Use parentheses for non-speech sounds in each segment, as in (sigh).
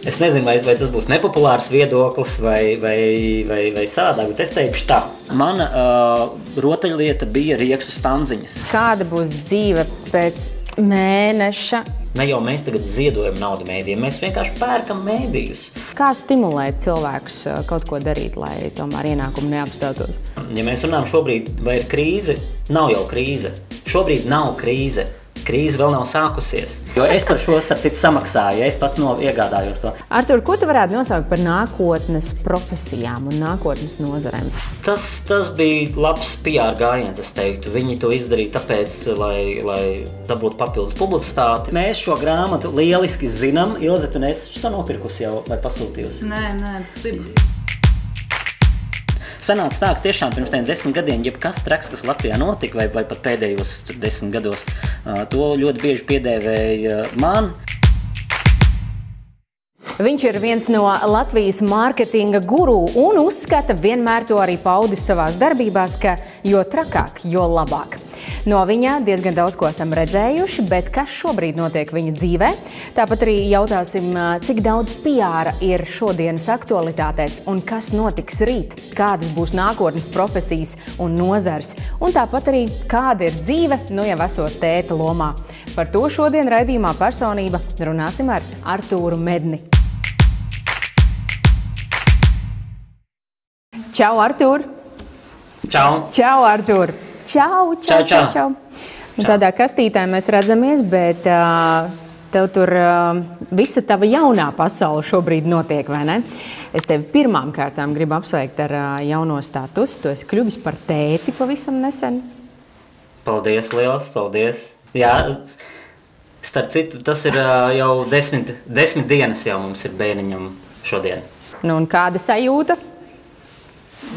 Es nezinu, vai, vai tas būs nepopulārs viedoklis vai, vai, vai, vai savādāk, bet es teikšu tā. Mana uh, rotaļlieta bija riekstu stanziņas. Kāda būs dzīve pēc mēneša? Ne jau mēs tagad ziedojam naudu mēdījiem, mēs vienkārši pērkam mēdījus. Kā stimulēt cilvēkus uh, kaut ko darīt, lai tomēr ienākumi neapstātos? Ja mēs runājam šobrīd, vai ir krīze, nav jau krīze. Šobrīd nav krīze krīze vēl nav sākusies. Jo es par šo citu samaksāju, ja es pats no iegādājos to. Artur, ko tu varētu nosaukt par nākotnes profesijām un nākotnes nozarēm? Tas, tas bija labs PR gājiens, es teiktu. Viņi to izdarīja tāpēc, lai, lai dabūtu papildus publicitāti. Mēs šo grāmatu lieliski zinām. Ilze, tu nesi to nopirkusi jau vai pasūtījusi? Nē, nē, tas ir sanāca tā, ka tiešām pirms tiem desmit gadiem, jebkas traks, kas Latvijā notika, vai, vai pat pēdējos desmit gados, to ļoti bieži piedēvēja man. Viņš ir viens no Latvijas mārketinga guru un uzskata, vienmēr to arī paudis savās darbībās, ka jo trakāk, jo labāk. No viņa diezgan daudz ko esam redzējuši, bet kas šobrīd notiek viņa dzīvē? Tāpat arī jautāsim, cik daudz PR ir šodienas aktualitātēs un kas notiks rīt, kādas būs nākotnes profesijas un nozars, un tāpat arī kāda ir dzīve, nu jau esot tēta lomā. Par to šodien raidījumā personība runāsim ar Artūru Medni. Čau, Artur! Čau! Čau, Artur! Čau, čau, čau! čau. čau. čau. Tādā kastītē mēs redzamies, bet uh, tev tur uh, visa tava jaunā pasaule šobrīd notiek, vai ne? Es tevi pirmām kārtām gribu apsveikt ar uh, jauno statusu. Tu esi kļuvis par tēti pavisam nesen. Paldies, liels, paldies! Jā, starp citu, tas ir uh, jau desmit, desmit dienas jau mums ir bērniņam šodien. Nu, un kāda sajūta?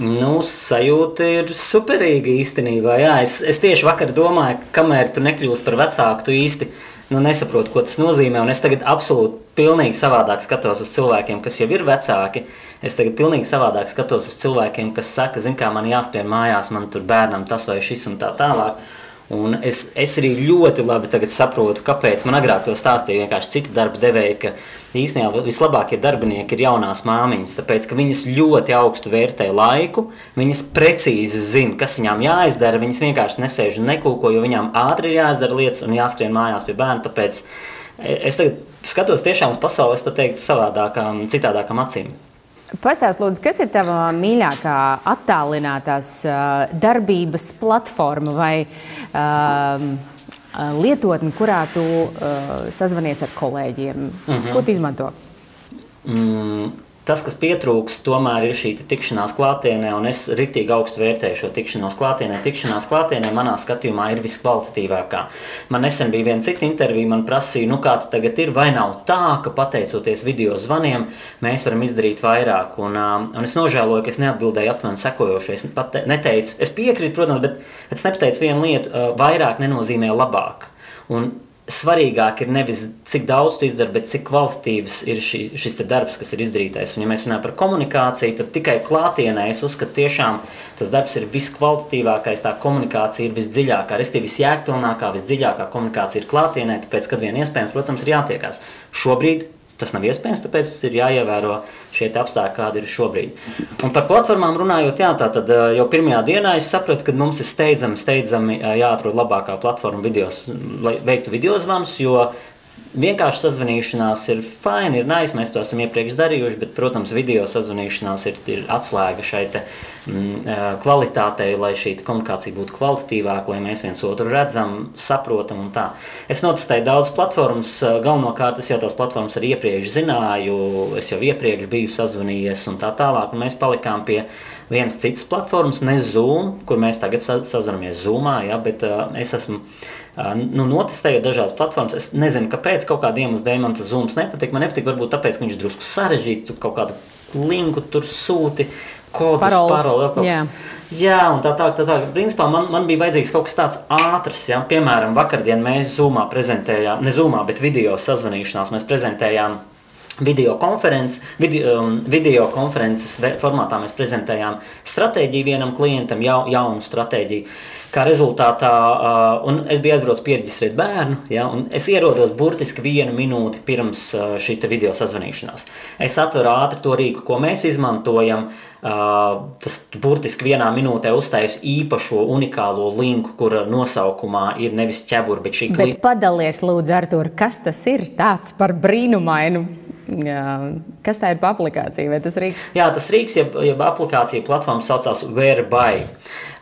Nu, sajūta ir superīga īstenībā. Jā, es, es tieši vakar domāju, ka kamēr tu nekļūsi par vecāku, tu īsti nu, nesaproti, ko tas nozīmē. Un es tagad absolūti pilnīgi savādāk skatos uz cilvēkiem, kas jau ir vecāki. Es tagad pilnīgi savādāk skatos uz cilvēkiem, kas saka, zin, kā man jāskrien mājās, man tur bērnam tas vai šis un tā tālāk. Un es, es arī ļoti labi saprotu, kāpēc man agrāk to stāstīja vienkārši citi darba devēji, ka īstenībā vislabākie darbinieki ir jaunās māmiņas, tāpēc ka viņas ļoti augstu vērtē laiku, viņas precīzi zina, kas viņām jāizdara, viņas vienkārši nesēž un nekūko, jo viņām ātri ir jāizdara lietas un jāskrien mājās pie bērna, tāpēc e, es tagad skatos tiešām uz pasauli, es pat teiktu savādākām, citādākām acīm. Pastāst, lūdzu, kas ir tava mīļākā attālinātās uh, darbības platforma vai uh, lietotni, kurā tu uh, sazvanies ar kolēģiem? Mm -hmm. Ko tu izmanto? Mm, tas, kas pietrūks, tomēr ir šī tikšanās klātienē, un es rīktīgi augstu vērtēju šo tikšanos klātienē. Tikšanās klātienē manā skatījumā ir viskvalitatīvākā. Man nesen bija viena cita intervija, man prasīja, nu kā tas tagad ir, vai nav tā, ka pateicoties video zvaniem, mēs varam izdarīt vairāk. Un, un es nožēloju, ka es neatbildēju aptuveni sekojošo. Es neteicu, es piekrītu, protams, bet es nepateicu vienu lietu, vairāk nenozīmē labāk. Un svarīgāk ir nevis cik daudz tu izdari, bet cik kvalitatīvs ir šī, šis darbs, kas ir izdarītais. Un, ja mēs runājam par komunikāciju, tad tikai klātienē es uzskatu, tiešām tas darbs ir viskvalitatīvākais, tā komunikācija ir visdziļākā, respektīvi visjēgpilnākā, visdziļākā komunikācija ir klātienē, tāpēc, kad vien iespējams, protams, ir jātiekās. Šobrīd Tas nav iespējams, tāpēc ir jāievēro šie apstākļi, kādi ir šobrīd. Un par platformām runājot, jā, tā tad jau pirmajā dienā es sapratu, ka mums ir steidzami, steidzami jāatrod labākā platforma videos, lai veiktu video zvanus, jo Vienkārši sazvanīšanās ir fini, ir nice, mēs to esam iepriekš darījuši, bet, protams, video sazvanīšanās ir, ir atslēga šai te, mm, kvalitātei, lai šī komunikācija būtu kvalitatīvāka, lai mēs viens otru redzam, saprotam un tā. Es notestēju daudz platformas, galvenokārt es jau tās platformas arī iepriekš zināju, es jau iepriekš biju sazvanījies un tā tālāk, un mēs palikām pie vienas citas platformas, ne Zoom, kur mēs tagad sazvanamies Zoomā, ja, bet uh, es esmu nu, notestējot dažādas platformas. Es nezinu, kāpēc, kaut kāda iemesla dēļ man tas zūms nepatīk. Man nepatīk, varbūt tāpēc, ka viņš drusku sarežģīts, tu kaut kādu linku tur sūti. Kodus, paroli, jā. jā, un tā tā, tā, tā. Principā man, man bija vajadzīgs kaut kas tāds ātrs. Ja? Piemēram, vakardien mēs Zoomā prezentējām, ne Zoomā, bet video sazvanīšanās mēs prezentējām video, konferences, video, um, video konferences formātā mēs prezentējām stratēģiju vienam klientam, jau, jaunu stratēģiju. Kā rezultātā, uh, un es biju aizbraucis pierģistrēt bērnu, ja, un es ierodos burtiski vienu minūti pirms uh, šīs video sazvanīšanās. Es atveru ātri to rīku, ko mēs izmantojam, uh, tas burtiski vienā minūtē uzstājas īpašo unikālo linku, kura nosaukumā ir nevis ķebura, bet šī klipa. Bet padalies lūdzu, Artur, kas tas ir tāds par brīnumainu Jā. Kas tā ir par aplikāciju? Vai tas Rīgas? Jā, tas Rīgas, jeb, jeb aplikācija platforma saucās Whereby.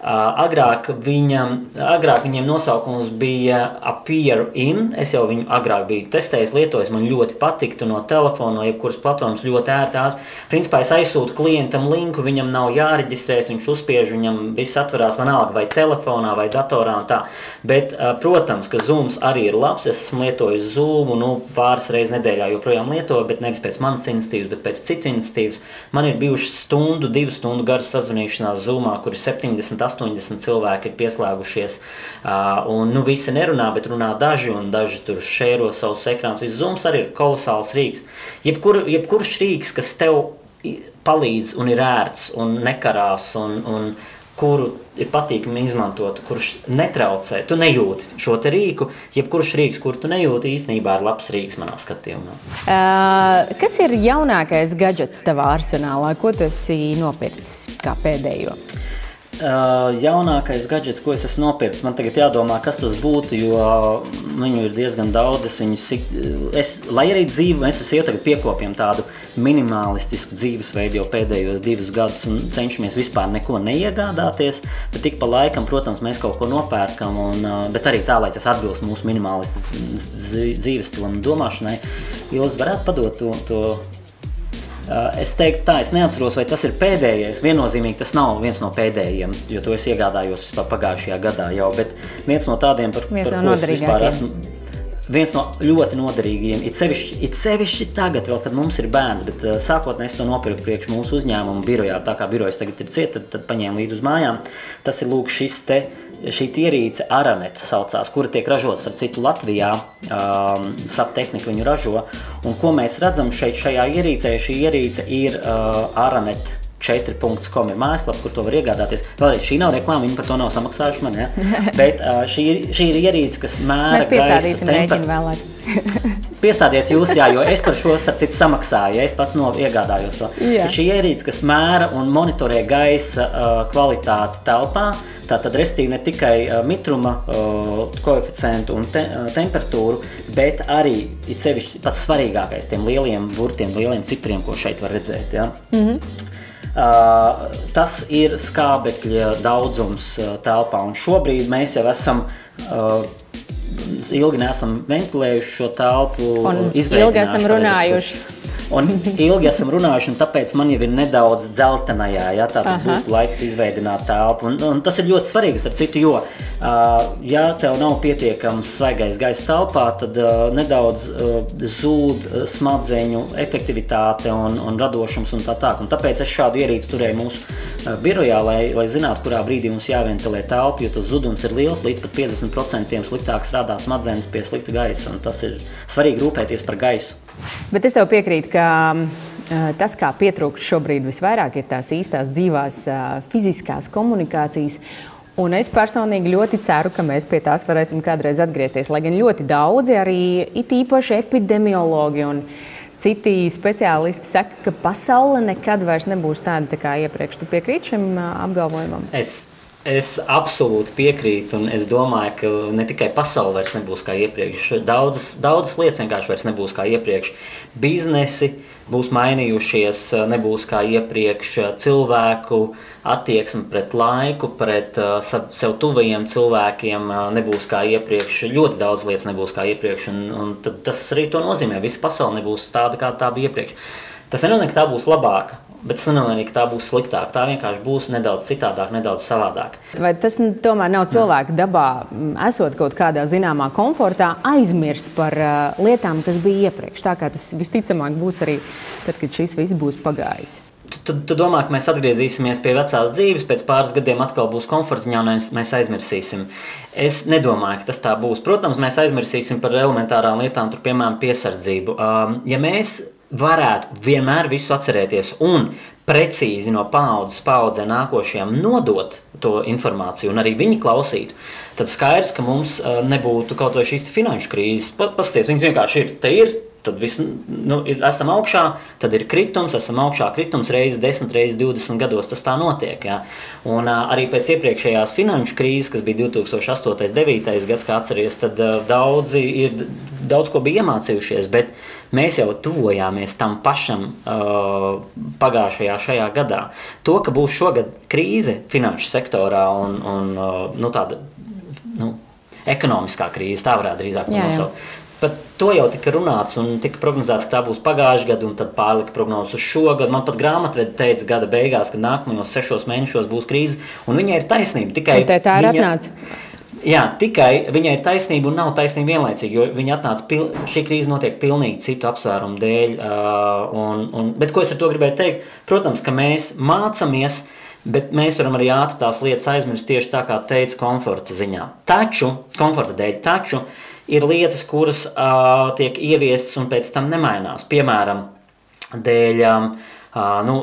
Agrāk, viņam, agrāk viņiem nosaukums bija Appear In. Es jau viņu agrāk biju testējis, lietojis. Man ļoti patiktu no telefona, no jebkuras platformas ļoti ērti. Principā es aizsūtu klientam linku, viņam nav jāreģistrējas, viņš uzspiež, viņam viss atverās vienalga vai telefonā vai datorā un tā. Bet, protams, ka Zooms arī ir labs. Es esmu lietojis Zoom nu, pāris reizes nedēļā joprojām lietoju, bet nevis pēc manas iniciatīvas, bet pēc citu iniciatīvas. Man ir bijušas stundu, divu stundu garas sazvanīšanās Zoomā, kur ir 70 80 cilvēki ir pieslēgušies. Un nu, visi nerunā, bet runā daži, un daži tur šēro savus ekrānus. Zooms arī ir kolosāls rīks. Jebkur, jebkurš rīks, kas tev palīdz un ir ērts un nekarās un, un kuru ir patīkami izmantot, kurš netraucē. Tu nejūti šo rīku, jebkurš rīks, kur tu nejūti, īstenībā ir labs rīks manā skatījumā. Uh, kas ir jaunākais gadgets tavā arsenālā? Ko tu esi nopircis kā pēdējo? Uh, jaunākais gadgets, ko es esmu nopircis, man tagad jādomā, kas tas būtu, jo viņu ir diezgan daudz. Es viņus, es, lai arī dzīve, mēs jau tagad piekopjam tādu minimalistisku dzīvesveidu jau pēdējos divus gadus un cenšamies vispār neko neiegādāties, bet tik pa laikam, protams, mēs kaut ko nopērkam, un, bet arī tā, lai tas atbilst mūsu minimalistisku dzīves stilam un domāšanai. Jūs varētu padot to, to Eh, es teiktu, tā, es neatceros, vai tas ir pēdējais. Viennozīmīgi tas nav viens no pēdējiem, jo to es iegādājos pagājušajā gadā jau. Bet viens no tādiem, par, viens par no ko es vispār esmu. Viens no ļoti noderīgiem, ir sevišķi, it sevišķi tagad, vēl, kad mums ir bērns, bet uh, sākotnēji es to nopirku priekš mūsu uzņēmuma birojā. Tā kā birojas tagad ir cieta, tad, tad paņēmu līdzi uz mājām. Tas ir lūk šis te šī ierīce Aranet saucās, kura tiek ražota starp citu Latvijā. Um, savu tehniku viņu ražo. Un ko mēs redzam šeit šajā ierīcē? Šī ierīce ir uh, Aranet 4.com ir mājaslapa, kur to var iegādāties. Vēlreiz šī nav reklāma, viņi par to nav samaksājuši man. Ja? (laughs) Bet uh, šī, ir, šī ir ierīce, kas mēra. Mēs piestādīsim rēķinu vēlāk. (laughs) (laughs) Piestādiet jūs, jā, jo es par šo citu samaksāju, ja es pats no iegādājos. Šī ierīce, kas mēra un monitorē gaisa uh, kvalitāti telpā, tātad restīvi ne tikai uh, mitruma uh, koeficientu un te, uh, temperatūru, bet arī ir sevišķi pats svarīgākais tiem lieliem burtiem, lieliem cipriem, ko šeit var redzēt. Ja? Mm -hmm. Uh, tas ir skābekļa daudzums uh, telpā, un šobrīd mēs jau esam uh, ilgi neesam ventilējuši šo telpu. Ilgi esam runājuši. Un ilgi esam runājuši, un tāpēc man jau ir nedaudz dzeltenajā, ja tā būtu laiks izveidot telpu. Un, un tas ir ļoti svarīgi, starp citu, jo, uh, ja tev nav pietiekams svaigais gaiss telpā, tad uh, nedaudz uh, zūd smadzeņu efektivitāte un, un radošums un tā tālāk. Tāpēc es šādu ierīci turēju mūsu uh, birojā, lai, lai zinātu, kurā brīdī mums jāventilē telpa, jo tas zudums ir liels, līdz pat 50% sliktāk strādā smadzenes pie slikta gaisa, un tas ir svarīgi rūpēties par gaisu. Bet es tev piekrītu, ka tas, kā pietrūkst šobrīd visvairāk, ir tās īstās dzīvās fiziskās komunikācijas. Un es personīgi ļoti ceru, ka mēs pie tās varēsim kādreiz atgriezties. Lai gan ļoti daudzi, arī it īpaši epidemiologi un citi speciālisti saka, ka pasaule nekad vairs nebūs tāda tā kā iepriekš. Tu piekrīti šim apgalvojumam? Es Es absolūti piekrītu, un es domāju, ka ne tikai pasaule vairs nebūs kā iepriekš. Daudzas, daudzas lietas vienkārši vairs nebūs kā iepriekš. Biznesi būs mainījušies, nebūs kā iepriekš. Cilvēku attieksme pret laiku, pret uh, sev tuvajiem cilvēkiem uh, nebūs kā iepriekš. Ļoti daudz lietas nebūs kā iepriekš, un, un tas arī to nozīmē. Visa pasaule nebūs tāda, kā tā bija iepriekš. Tas nenozīmē, ka tā būs labāka. Bet tas nenozīmē, ka tā būs sliktāk. Tā vienkārši būs nedaudz citādāk, nedaudz savādāk. Vai tas tomēr nav cilvēka dabā, esot kaut kādā zināmā komfortā, aizmirst par uh, lietām, kas bija iepriekš? Tā kā tas visticamāk būs arī tad, kad šis viss būs pagājis. Tu, tu domā, ka mēs atgriezīsimies pie vecās dzīves, pēc pāris gadiem atkal būs komforts ziņā, un mēs aizmirsīsim. Es nedomāju, ka tas tā būs. Protams, mēs aizmirsīsim par elementārām lietām, tur, piemēram, piesardzību. Um, ja mēs varētu vienmēr visu atcerēties un precīzi no paudzes paudzē nākošajam nodot to informāciju, un arī viņi klausītu, tad skaidrs, ka mums nebūtu kaut vai šīs finanšu krīzes. Paskatieties, viņas vienkārši ir, te ir, tad viss, nu, ir, esam augšā, tad ir kritums, esam augšā kritums reizes 10, reizes 20 gados. Tas tā notiek. Ja? Un uh, arī pēc iepriekšējās finanšu krīzes, kas bija 2008. un 2009. gads, kā atceries, tad uh, daudzi ir daudz ko bija iemācījušies. Bet mēs jau tuvojāmies tam pašam uh, pagājušajā šajā gadā. To, ka būs šogad krīze finanšu sektorā un, un uh, nu, tāda nu, ekonomiskā krīze, tā varētu drīzāk nosaukt. Par to jau tika runāts un tika prognozēts, ka tā būs pagājušā gada, un tad pārlika prognozes uz šo gadu. Man pat grāmatvedi teica gada beigās, ka nākamajos sešos mēnešos būs krīze, un viņai ir taisnība. Tikai tā ir viņa... atnāca. Jā, tikai viņai ir taisnība un nav taisnība vienlaicīgi, jo viņa atnāca, pil, šī krīze notiek pilnīgi citu apsvērumu dēļ. Uh, un, un, bet ko es ar to gribēju teikt? Protams, ka mēs mācāmies, bet mēs varam arī ātri tās lietas aizmirst tieši tā, kā teica komforta ziņā. Taču, komforta dēļ, taču ir lietas, kuras uh, tiek ieviestas un pēc tam nemainās. Piemēram, dēļ um, nu,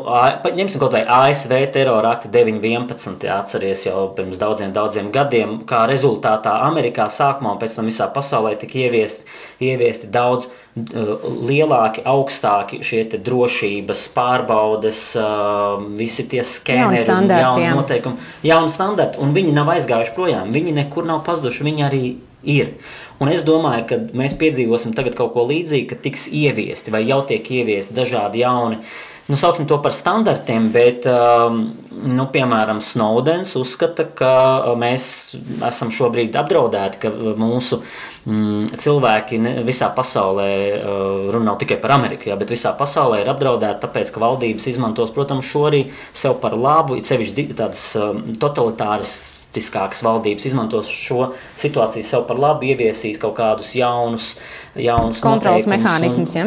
ņemsim kaut vai ASV terora akti 9.11. Atcerieties jau pirms daudziem, daudziem gadiem, kā rezultātā Amerikā sākumā un pēc tam visā pasaulē tika ieviesti, ieviesti daudz lielāki, augstāki šie drošības pārbaudes, visi tie skeneri, jauni noteikumi, jauni standarti, un viņi nav aizgājuši projām, viņi nekur nav pazuduši, viņi arī ir. Un es domāju, ka mēs piedzīvosim tagad kaut ko līdzīgu, ka tiks ieviesti vai jau tiek ieviesti dažādi jauni uh, nu, sauksim to par standartiem, bet, um, nu, piemēram, Snowdens uzskata, ka uh, mēs esam šobrīd apdraudēti, ka mūsu mm, cilvēki ne, visā pasaulē, uh, runa nav tikai par Ameriku, jā, bet visā pasaulē ir apdraudēti, tāpēc, ka valdības izmantos, protams, šo arī sev par labu, it sevišķi tādas um, totalitāristiskākas valdības izmantos šo situāciju sev par labu, ieviesīs kaut kādus jaunus jaunus kontrols mehānismus. Ja?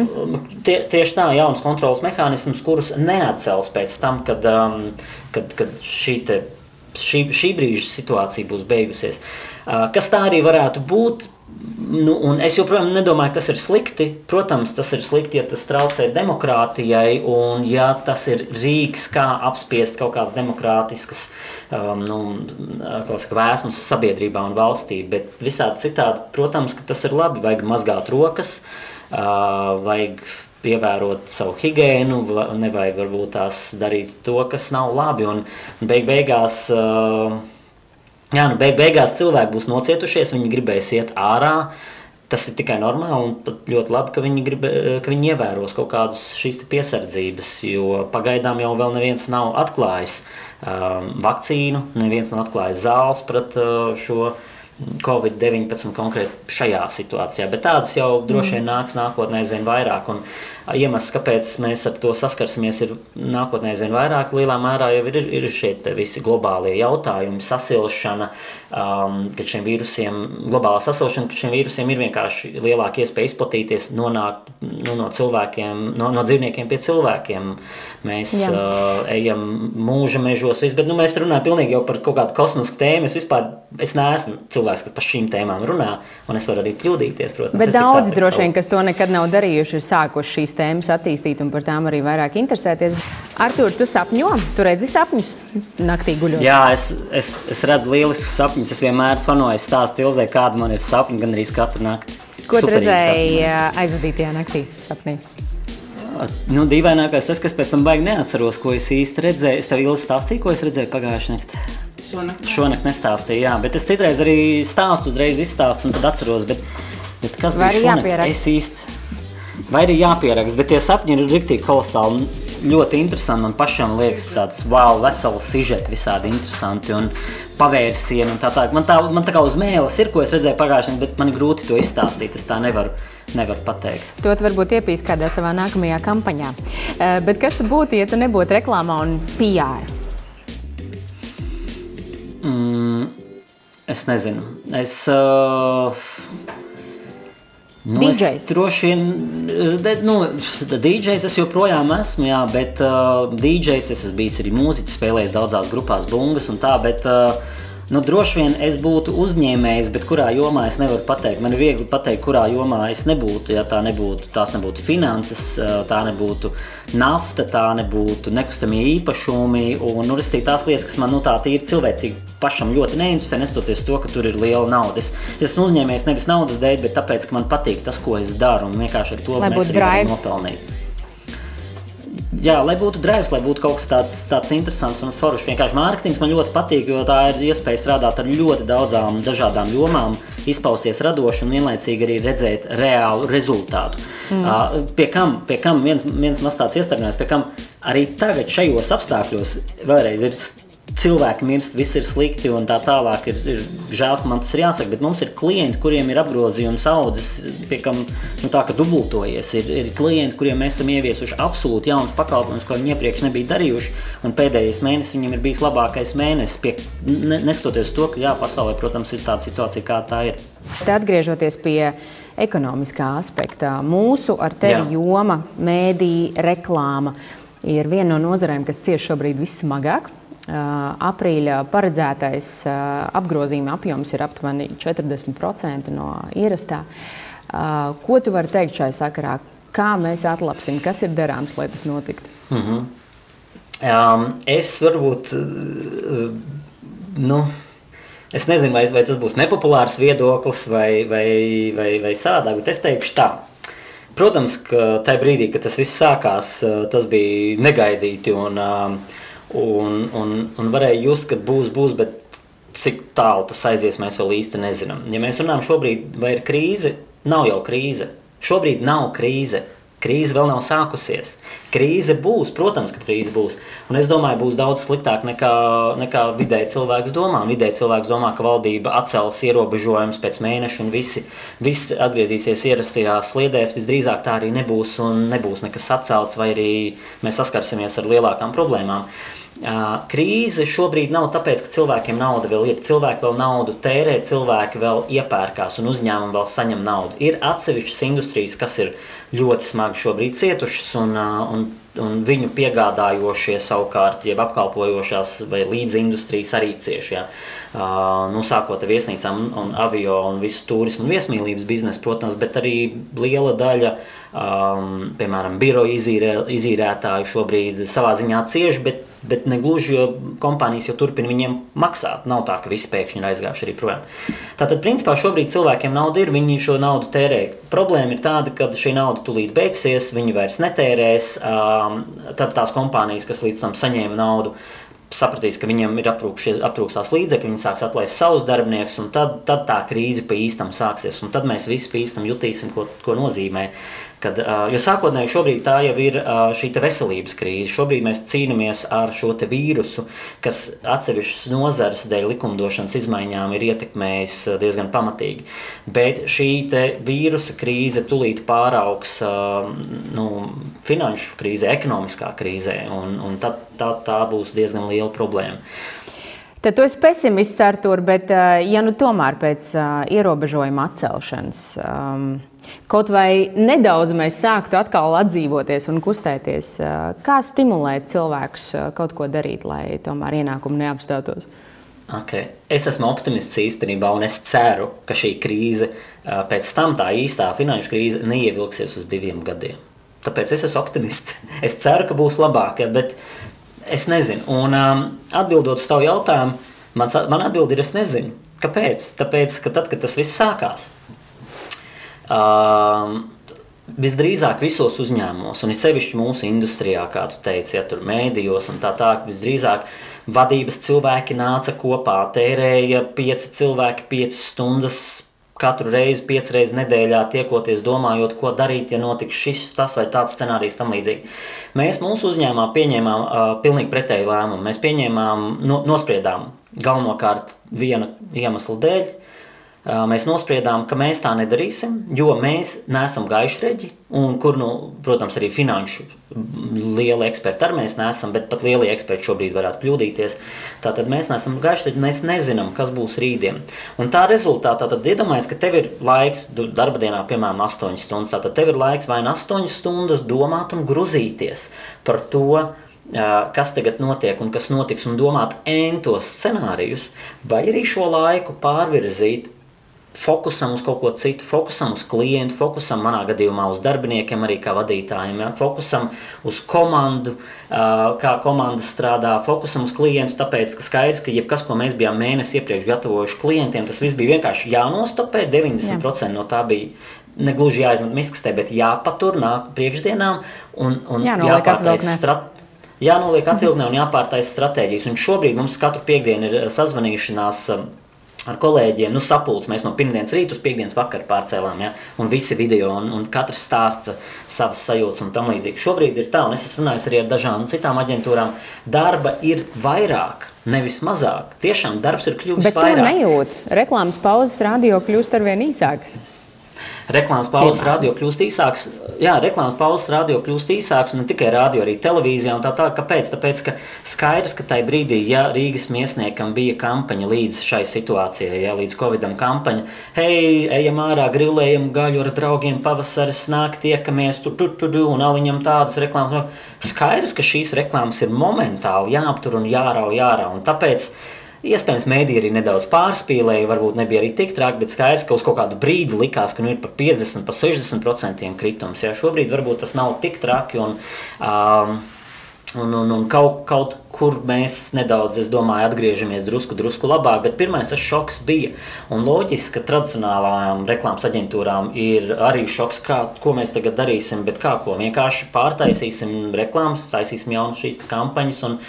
Tie, tieši tā, jauns kontrols mehānismus, kurus neatcels pēc tam, kad, um, kad, kad šī, te, šī, šī brīža situācija būs beigusies. Uh, kas tā arī varētu būt? Nu, es joprojām nedomāju, ka tas ir slikti. Protams, tas ir slikti, ja tas traucē demokrātijai, un ja tas ir rīks, kā apspiest kaut kādas demokrātiskas um, nu, saka, vēsmas sabiedrībā un valstī. Bet visādi citādi, protams, tas ir labi. Vajag mazgāt rokas, uh, vajag pievērot savu higiēnu, nevajag varbūt tās darīt to, kas nav labi. Un beig beigās. Uh, Jā, nu beig beigās cilvēki būs nocietušies, viņi gribēs iet ārā. Tas ir tikai normāli un ļoti labi, ka viņi, grib, ka viņi ievēros kaut kādas šīs piesardzības, jo pagaidām jau vēl neviens nav atklājis um, vakcīnu, neviens nav atklājis zāles pret uh, šo Covid-19 konkrēti šajā situācijā. Bet tādas jau droši vien nāks nākotnē aizvien vairāk. Un, iemesls, kāpēc mēs ar to saskarsimies, ir nākotnē aizvien vairāk. Lielā mērā jau ir, ir šie visi globālie jautājumi, sasilšana, um, ka šiem vīrusiem, globālā sasilšana, ka šiem vīrusiem ir vienkārši lielāka iespēja izplatīties, nonākt nu, no cilvēkiem, no, no dzīvniekiem pie cilvēkiem. Mēs Jā. uh, ejam mūža mežos, visu, bet nu, mēs runājam pilnīgi jau par kaut kādu kosmisku tēmu. Es vispār es neesmu cilvēks, kas par šīm tēmām runā, un es varu arī kļūdīties, protams. Bet daudzi droši vien, kas to nekad nav darījuši, ir sākuši šīs tēmas attīstīt un par tām arī vairāk interesēties. Artur, tu sapņo, tu redzi sapņus naktī guļot? Jā, es, es, es redzu lieliskus sapņus. Es vienmēr fanoju stāstu ilzē, kāda man ir sapņi gandrīz katru nakti. Ko tu redzēji aizvadītajā naktī sapnī? Nu, dīvainākais tas, kas pēc tam baigi neatceros, ko es īsti redzēju. Es tev ilgi stāstīju, ko es redzēju pagājušajā naktī. Šonakt, Šonakt nestāstīju, jā, bet es citreiz arī stāstu, uzreiz izstāstu un tad atceros. Bet, bet kas Vai bija šonakt? Es īsti Vai arī jāpieraksta, bet tie sapņi ir rīktīgi kolosāli. Ļoti interesanti. Man pašam liekas, tāds wow, vesels sižets, visādi interesanti un pavērsieni. Un tā tā. Man, tā, man tā kā uz mēles ir, ko es redzēju pagājušajā, bet man ir grūti to izstāstīt. Es tā nevaru, nevaru pateikt. To varbūt iepīs kādā savā nākamajā kampaņā. Uh, bet kas tad būtu, ja tu nebūtu reklāmā un PR? Mm, es nezinu. Es. Uh, Nu, DJs. Droši vien, de, nu, DJs es joprojām esmu, jā, bet uh, DJs es esmu bijis arī mūziķis, spēlējis daudzās grupās, bungas un tā, bet uh, Nu, droši vien es būtu uzņēmējs, bet kurā jomā es nevaru pateikt. Man ir viegli pateikt, kurā jomā es nebūtu. Ja tā nebūtu, tās nebūtu finanses, tā nebūtu nafta, tā nebūtu nekustamie īpašumi. Un, nu, restīvi, tās lietas, kas man nu, tā ir cilvēcīgi pašam ļoti neinteresē, nestoties to, ka tur ir liela nauda. Es, es esmu uzņēmējs nevis naudas dēļ, bet tāpēc, ka man patīk tas, ko es daru. Un vienkārši ar to Lai mēs būtu nopelnīt jā, lai būtu drives, lai būtu kaut kas tāds, tāds interesants un foršs. Vienkārši mārketings man ļoti patīk, jo tā ir iespēja strādāt ar ļoti daudzām dažādām jomām, izpausties radoši un vienlaicīgi arī redzēt reālu rezultātu. Mm. Uh, pie kam, pie kam viens, viens maz tāds iestarpinājums, pie kam arī tagad šajos apstākļos vēlreiz ir cilvēki mirst, viss ir slikti un tā tālāk. Ir, ir žēl, ka man tas ir jāsaka, bet mums ir klienti, kuriem ir apgrozījums audzes, piekam, nu tā kā dubultojies. Ir, ir klienti, kuriem mēs esam ieviesuši absolūti jaunus pakalpojumus, ko viņi iepriekš nebija darījuši, un pēdējais mēnesis viņiem ir bijis labākais mēnesis, pie, ne, neskatoties to, ka jā, pasaulē, protams, ir tāda situācija, kā tā ir. Tad atgriežoties pie ekonomiskā aspekta, mūsu ar tevi jā. joma, mēdī, reklāma ir viena no nozarēm, kas cieši šobrīd vissmagāk. Aprīļa paredzētais apgrozījuma apjoms ir aptuveni 40% no ierastā. Ko tu vari teikt šai sakarā? Kā mēs atlapsim, kas ir darāms, lai tas notiktu? Mm -hmm. um, es varbūt, nu, es nezinu, vai, vai tas būs nepopulārs viedoklis vai, vai, vai, vai sādāk, bet es teikšu tā. Protams, ka tajā brīdī, kad tas viss sākās, tas bija negaidīti un uh, Un, un, un varēja just, ka būs, būs, bet cik tālu tas aizies, mēs vēl īsti nezinām. Ja mēs runājam šobrīd, vai ir krīze, nav jau krīze. Šobrīd nav krīze. Krīze vēl nav sākusies. Krīze būs, protams, ka krīze būs. Un es domāju, būs daudz sliktāk nekā, nekā vidēji cilvēks domā. Vidēji cilvēks domā, ka valdība atcels ierobežojumus pēc mēneša un visi, visi atgriezīsies ierastajās sliedēs. Visdrīzāk tā arī nebūs un nebūs nekas atcelts, vai arī mēs saskarsimies ar lielākām problēmām. Uh, Krīze šobrīd nav tāpēc, ka cilvēkiem nauda vēl ir. Cilvēki vēl naudu tērē, cilvēki vēl iepērkās un uzņēmumi vēl saņem naudu. Ir atsevišķas industrijas, kas ir ļoti smagi šobrīd cietušas, un, un, un viņu piegādājošie savukārt, jeb apkalpojošās vai līdzindustrijas arī cieši. Ja. Nu, sākot ar viesnīcām, un, un avio un visu turismu un viesmīlības biznesu, protams, bet arī liela daļa um, piemēram, biroja izīrē, izīrētāju šobrīd savā ziņā cieši, bet bet ne gluži, jo kompānijas jau turpina viņiem maksāt. Nav tā, ka visi pēkšņi ir aizgājuši arī prom. Tātad, principā, šobrīd cilvēkiem nauda ir, viņi šo naudu tērē. Problēma ir tāda, ka šī nauda tūlīt beigsies, viņi vairs netērēs. Tad tās kompānijas, kas līdz tam saņēma naudu, sapratīs, ka viņiem ir aptrūkstās līdzekļi, viņi sāks atlaist savus darbiniekus, un tad, tad tā krīze pa īstam sāksies. Un tad mēs visi pa īstam jutīsim, ko, ko nozīmē Kad, jo sākotnēji šobrīd tā jau ir šī veselības krīze. Šobrīd mēs cīnāmies ar šo vīrusu, kas atsevišķas nozares dēļ likumdošanas izmaiņām ir ietekmējis diezgan pamatīgi. Bet šī vīrusa krīze tūlīt pāraugs nu, finanšu krīzē, ekonomiskā krīzē, un, un tad, tā, tā būs diezgan liela problēma. Tad tu esi pesimists, Artur, bet ja nu tomēr pēc ierobežojuma atcelšanas um, kaut vai nedaudz mēs sāktu atkal atdzīvoties un kustēties, kā stimulēt cilvēkus kaut ko darīt, lai tomēr ienākumi neapstātos? Okay. Es esmu optimists īstenībā, un es ceru, ka šī krīze, pēc tam tā īstā finanšu krīze, neievilksies uz diviem gadiem. Tāpēc es esmu optimists. (laughs) Es ceru, ka būs labāk, bet Es nezinu. Un um, atbildot uz tavu jautājumu, man, man atbildi ir, es nezinu. Kāpēc? Tāpēc, ka tad, kad tas viss sākās, um, visdrīzāk visos uzņēmumos, un it sevišķi mūsu industrijā, kā tu teici, ja tur mēdījos un tā tā, visdrīzāk vadības cilvēki nāca kopā, tērēja pieci cilvēki, piecas stundas katru reizi, piecas reizes nedēļā tiekoties, domājot, ko darīt, ja notiks šis, tas vai tāds scenārijs tam līdzīgi. Mēs mūsu uzņēmumā pieņēmām uh, pilnīgi pretēju lēmumu. Mēs pieņēmām, no, nospriedām galvenokārt viena iemesla dēļ, mēs nospriedām, ka mēs tā nedarīsim, jo mēs neesam gaišreģi, un kur, nu, protams, arī finanšu liela eksperta arī mēs neesam, bet pat lielie eksperti šobrīd varētu kļūdīties. Tātad mēs neesam gaišreģi, mēs nezinām, kas būs rītdien. Un tā rezultātā tad iedomājies, ka tev ir laiks darba dienā, piemēram, 8 stundas. Tātad tev ir laiks vai nu 8 stundas domāt un gruzīties par to, kas tagad notiek un kas notiks, un domāt entos scenārijus, vai arī šo laiku pārvirzīt fokusam uz kaut ko citu, fokusam uz klientu, fokusam manā gadījumā uz darbiniekiem, arī kā vadītājiem, ja? fokusam uz komandu, kā komanda strādā, fokusam uz klientu, tāpēc, ka skaidrs, ka jebkas, ko mēs bijām mēnesi iepriekš gatavojuši klientiem, tas viss bija vienkārši jānostopē, 90% Jā. no tā bija negluži jāizmet miskastē, bet jāpatur nāk priekšdienām un, un jāpārtaisa strat jānoliek atvilknē un jāpārtaisa stratēģijas. Un šobrīd mums katru piekdienu ir sazvanīšanās ar kolēģiem, nu, sapulcē mēs no pirmdienas rīta uz piekdienas vakaru pārcēlām, ja, un visi video, un, un katrs stāsta savas sajūtas un tam līdzīgi. Šobrīd ir tā, un es esmu runājis arī ar dažām citām aģentūrām, darba ir vairāk, nevis mazāk. Tiešām darbs ir kļuvis Bet vairāk. Bet to nejūt. Reklāmas pauzes radio kļūst arvien īsākas. Reklāmas pauzes radio kļūst īsāks. Jā, reklāmas pauzes radio kļūst īsāks, un ne tikai radio, arī televīzijā. Tā tā, kāpēc? Tāpēc, ka skaidrs, ka tajā brīdī, ja Rīgas miesniekam bija kampaņa līdz šai situācijai, ja līdz Covidam kampaņa, hei, ejam ārā, grilējam gaļu ar draugiem, pavasaris nāk, tiekamies, tur, tur, tur, un aliņam tādas reklāmas. Skaidrs, ka šīs reklāmas ir momentāli jāaptur un jārauj ārā. Un tāpēc Iespējams, mēdī arī nedaudz pārspīlēja, varbūt nebija arī tik traki, bet skaidrs, ka uz kaut kādu brīdi likās, ka nu ir par 50, par 60% kritums. Jā, šobrīd varbūt tas nav tik traki. Un, um, Un, un, un kaut, kaut kur mēs nedaudz, es domāju, atgriežamies drusku, drusku labāk. Bet pirmais tas šoks bija. Un loģiski, ka tradicionālām reklāmas aģentūrām ir arī šoks, kā, ko mēs tagad darīsim. Bet kā ko vienkārši pārtaisīsim reklāmas, taisīsim jaunas šīs kampaņas. Un,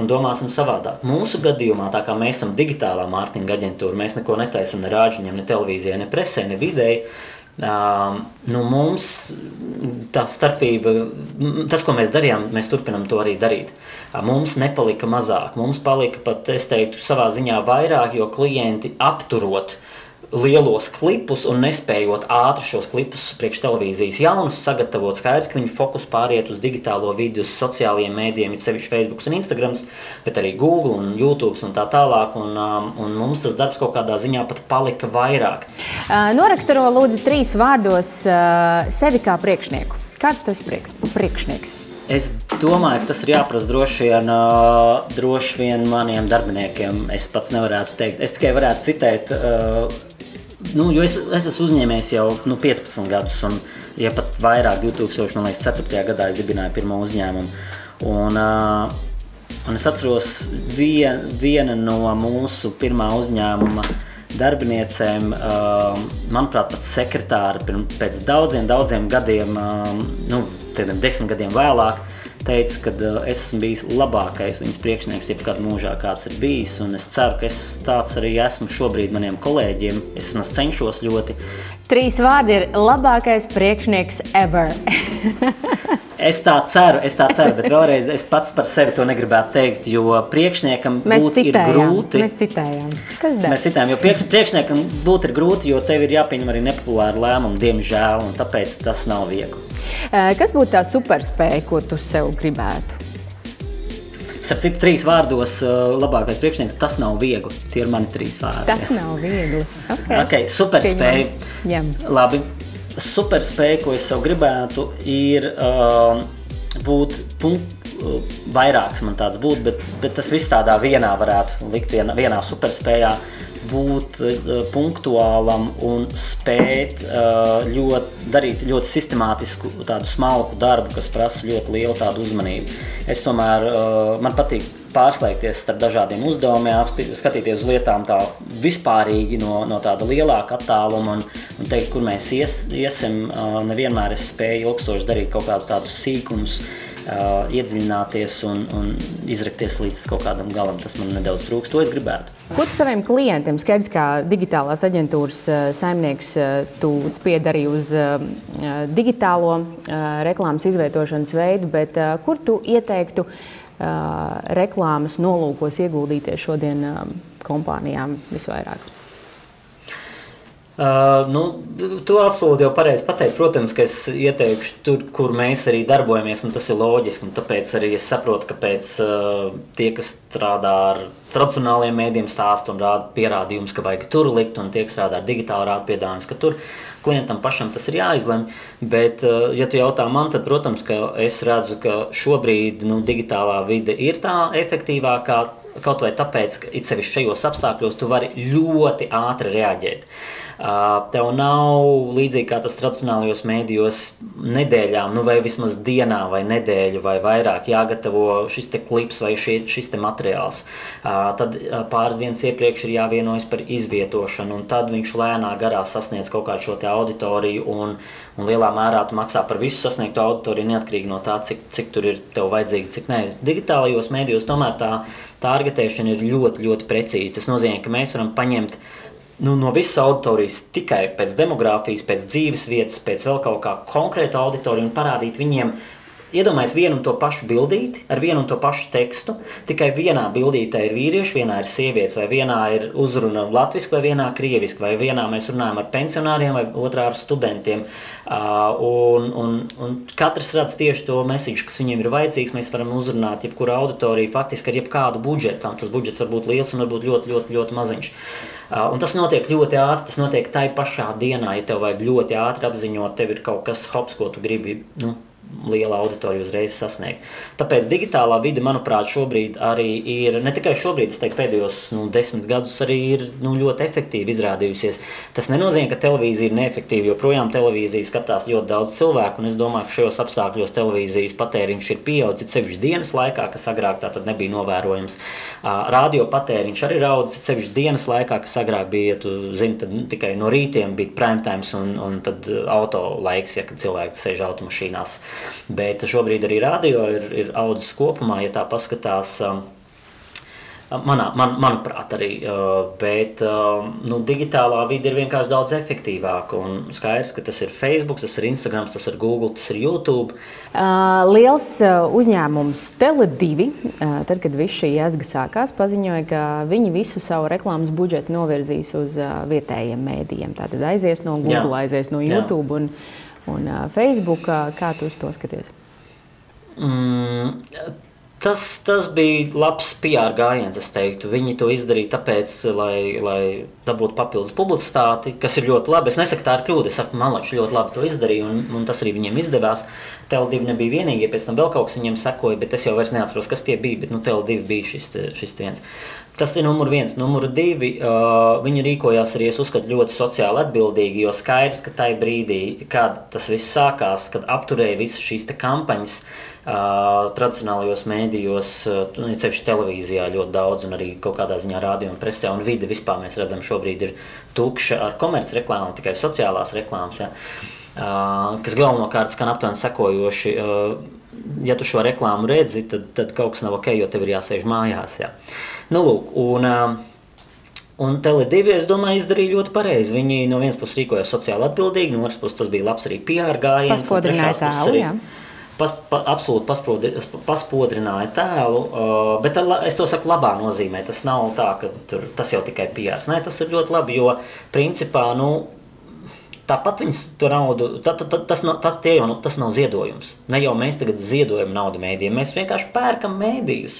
un domāsim savādāk. Mūsu gadījumā, tā kā mēs esam digitālā mārketinga aģentūra, mēs neko netaisām ne rāģiņiem, ne televīzijai, ne presē, ne videi. Uh, nu mums tā starpība, tas, ko mēs darījām, mēs turpinām to arī darīt. Uh, mums nepalika mazāk, mums palika pat, es teiktu, savā ziņā vairāk, jo klienti apturot uh, lielos klipus un nespējot ātri šos klipus priekš televīzijas jaunus sagatavot, skaidrs, ka viņi fokus pāriet uz digitālo vidi, uz sociālajiem mēdiem, it sevišķi Facebook un Instagram, bet arī Google un YouTube un tā tālāk. Un, um, un mums tas darbs kaut kādā ziņā pat palika vairāk. Noraksturo lūdzu trīs vārdos sevi kā priekšnieku. Kāds tas priekšnieks? Es domāju, ka tas ir jāprasa droši vien, uh, droši vien maniem darbiniekiem. Es pats nevarētu teikt. Es tikai varētu citēt uh, Nu, es, es esmu uzņēmējis jau nu, 15 gadus, un ja pat vairāk, 2004. gadā es dibināju pirmo uzņēmumu. Un, uh, un es atceros, vien, viena no mūsu pirmā uzņēmuma darbiniecēm, uh, manuprāt, pat sekretāra pēc daudziem, daudziem gadiem, uh, nu, desmit gadiem vēlāk, teica, ka es esmu bijis labākais viņas priekšnieks, jebkad mūžā kāds ir bijis. Es ceru, ka es tāds arī esmu šobrīd maniem kolēģiem. Es cenšos ļoti. Trīs vārdi ir labākais priekšnieks ever. (laughs) Es tā ceru, es tā ceru, bet vēlreiz es pats par sevi to negribētu teikt, jo priekšniekam mēs būt citējām, ir grūti. Mēs citējām. Kas dara? Mēs citējām, jo priekš, priekšniekam būt ir grūti, jo tev ir jāpieņem arī nepopulāri lēmumi, diemžēl, un tāpēc tas nav viegli. Kas būtu tā superspēja, ko tu sev gribētu? Starp citu, trīs vārdos labākais priekšnieks, tas nav viegli. Tie ir mani trīs vārdi. Tas nav viegli. Okay. Okay, superspēja. Labi superspēja, ko es sev gribētu, ir uh, būt punkt, uh, vairākas man tāds būt, bet, bet tas viss tādā vienā varētu likt vienā, vienā superspējā. Būt uh, punktuālam un spēt uh, ļoti, darīt ļoti sistemātisku, tādu smalku darbu, kas prasa ļoti lielu uzmanību. Es tomēr uh, man patīk pārslēgties starp dažādiem uzdevumiem, skatīties uz lietām tā vispārīgi no, no tāda lielāka attāluma un, un teikt, kur mēs ies, iesim. Nevienmēr es spēju ilgstoši darīt kaut kādus tādus sīkumus, uh, iedziļināties un, un izrakties līdz kaut kādam galam. Tas man nedaudz trūkst, to es gribētu. Ko tu saviem klientiem, skaidrs, kā digitālās aģentūras saimnieks, tu spied arī uz digitālo reklāmas izvietošanas veidu, bet kur tu ieteiktu reklāmas nolūkos ieguldīties šodien kompānijām visvairāk? Uh, nu, to absolūti jau pareizi pateikt. Protams, ka es ieteikšu tur, kur mēs arī darbojamies, un tas ir loģiski. Tāpēc arī es saprotu, kāpēc uh, tie, kas strādā ar tradicionāliem mēdiem, stāsta un rāda pierādījumus, ka vajag tur likt, un tie, kas strādā ar digitālu rāda piedāvājumus, ka tur. klientam pašam tas ir jāizlemj. Bet, ja tu jautā man, tad, protams, ka es redzu, ka šobrīd nu, digitālā vide ir tā efektīvākā kaut vai tāpēc, ka it sevišķi šajos apstākļos tu vari ļoti ātri reaģēt. Tev nav līdzīgi kā tas tradicionālajos mēdījos nedēļām, nu vai vismaz dienā vai nedēļu vai vairāk jāgatavo šis te klips vai šie, šis te materiāls. Tad pāris dienas iepriekš ir jāvienojas par izvietošanu un tad viņš lēnā garā sasniedz kaut kādu šo te auditoriju un, un lielā mērā tu maksā par visu sasniegto auditoriju neatkarīgi no tā, cik, cik tur ir tev vajadzīgi, cik nē. Digitālajos mēdījos tomēr tā targetēšana ir ļoti, ļoti precīza. Tas nozīmē, ka mēs varam paņemt nu, no visas auditorijas tikai pēc demogrāfijas, pēc dzīves vietas, pēc vēl kaut kā konkrēta auditorija un parādīt viņiem Iedomājieties vienu un to pašu bildīti ar vienu un to pašu tekstu. Tikai vienā bildītē ir vīrieši, vienā ir sievietes, vai vienā ir uzruna latviešu, vai vienā krieviski, vai vienā mēs runājam ar pensionāriem, vai otrā ar studentiem. Un, un, un katrs redz tieši to mēsīšu, kas viņiem ir vajadzīgs. Mēs varam uzrunāt jebkuru auditoriju faktiski ar jebkādu budžetu. Tas budžets var būt liels un varbūt ļoti, ļoti, ļoti maziņš. Un tas notiek ļoti ātri. Tas notiek tajā pašā dienā, ja tev vajag ļoti ātri apziņot, tev ir kaut kas hops, ko tu gribi. Nu, liela auditorija uzreiz sasniegt. Tāpēc digitālā vide, manuprāt, šobrīd arī ir ne tikai šobrīd, teiktu, pēdējos nu, desmit gadus arī ir nu, ļoti efektīvi izrādījusies. Tas nenozīmē, ka televīzija ir neefektīva, jo projām televīzija skatās ļoti daudz cilvēku, un es domāju, ka šajos apstākļos televīzijas patēriņš ir pieaudzis sevišķi dienas laikā, kas agrāk tā tad nebija novērojams. Radio patēriņš arī ir audzis sevišķi dienas laikā, kas agrāk bija, tu zini, tad, nu, tikai no rītiem bija prime time un, un tad auto laiks, ja cilvēki sēž automašīnās. Bet šobrīd arī radio ir, ir audzis kopumā, ja tā paskatās. Um, manā, man, manuprāt, arī. Uh, bet um, nu, digitālā vide ir vienkārši daudz efektīvāka. Un skaidrs, ka tas ir Facebook, tas ir Instagram, tas ir Google, tas ir YouTube. Uh, liels uh, uzņēmums Tele2, tad, kad viss šī jēga sākās, paziņoja, ka viņi visu savu reklāmas budžetu novirzīs uz vietējiem mēdījiem. Tātad aizies no Google, Jā. aizies no YouTube. Jā. Un, un Facebook. Kā tu uz to skaties? Mm, tas, tas bija labs PR gājiens, es teiktu. Viņi to izdarīja tāpēc, lai, lai dabūtu papildus publicitāti, kas ir ļoti labi. Es nesaku, tā ir kļūda. Es saku, man liekas, ļoti labi to izdarīja, un, un tas arī viņiem izdevās. TL2 nebija vienīgie, pēc tam vēl kaut kas viņiem sekoja, bet es jau vairs neatceros, kas tie bija. Bet nu, TL2 bija šis, šis viens. Tas ir numur viens. Numur divi, uh, viņi rīkojās arī, es uzskatu, ļoti sociāli atbildīgi, jo skaidrs, ka tajā brīdī, kad tas viss sākās, kad apturēja visas šīs kampaņas, uh, tradicionālajos mēdījos, uh, ceļš televīzijā ļoti daudz, un arī kaut kādā ziņā rādio un presē, un vide vispār mēs redzam šobrīd ir tukša ar komerc reklāmām, tikai sociālās reklāmas, ja, uh, kas galvenokārt skan aptuveni sekojoši. Uh, ja tu šo reklāmu redzi, tad, tad kaut kas nav ok, jo tev ir jāsēž mājās. Jā. Nu, lūk, un, un Tele2, es domāju, izdarīja ļoti pareizi. Viņi no vienas puses rīkojās sociāli atbildīgi, no otras puses tas bija labs arī PR gājiens. Paspodrināja tēlu, jā. Pas, pa, absolūti paspodri, paspodrināja tēlu, uh, bet ar, es to saku labā nozīmē. Tas nav tā, ka tur, tas jau tikai PR. Nē, tas ir ļoti labi, jo principā, nu, Tāpat viņas to naudu, tā, tā, tā, tas, nav, tā, jau, tas nav ziedojums. Ne jau mēs tagad ziedojam naudu mēdījiem, mēs vienkārši pērkam mēdījus.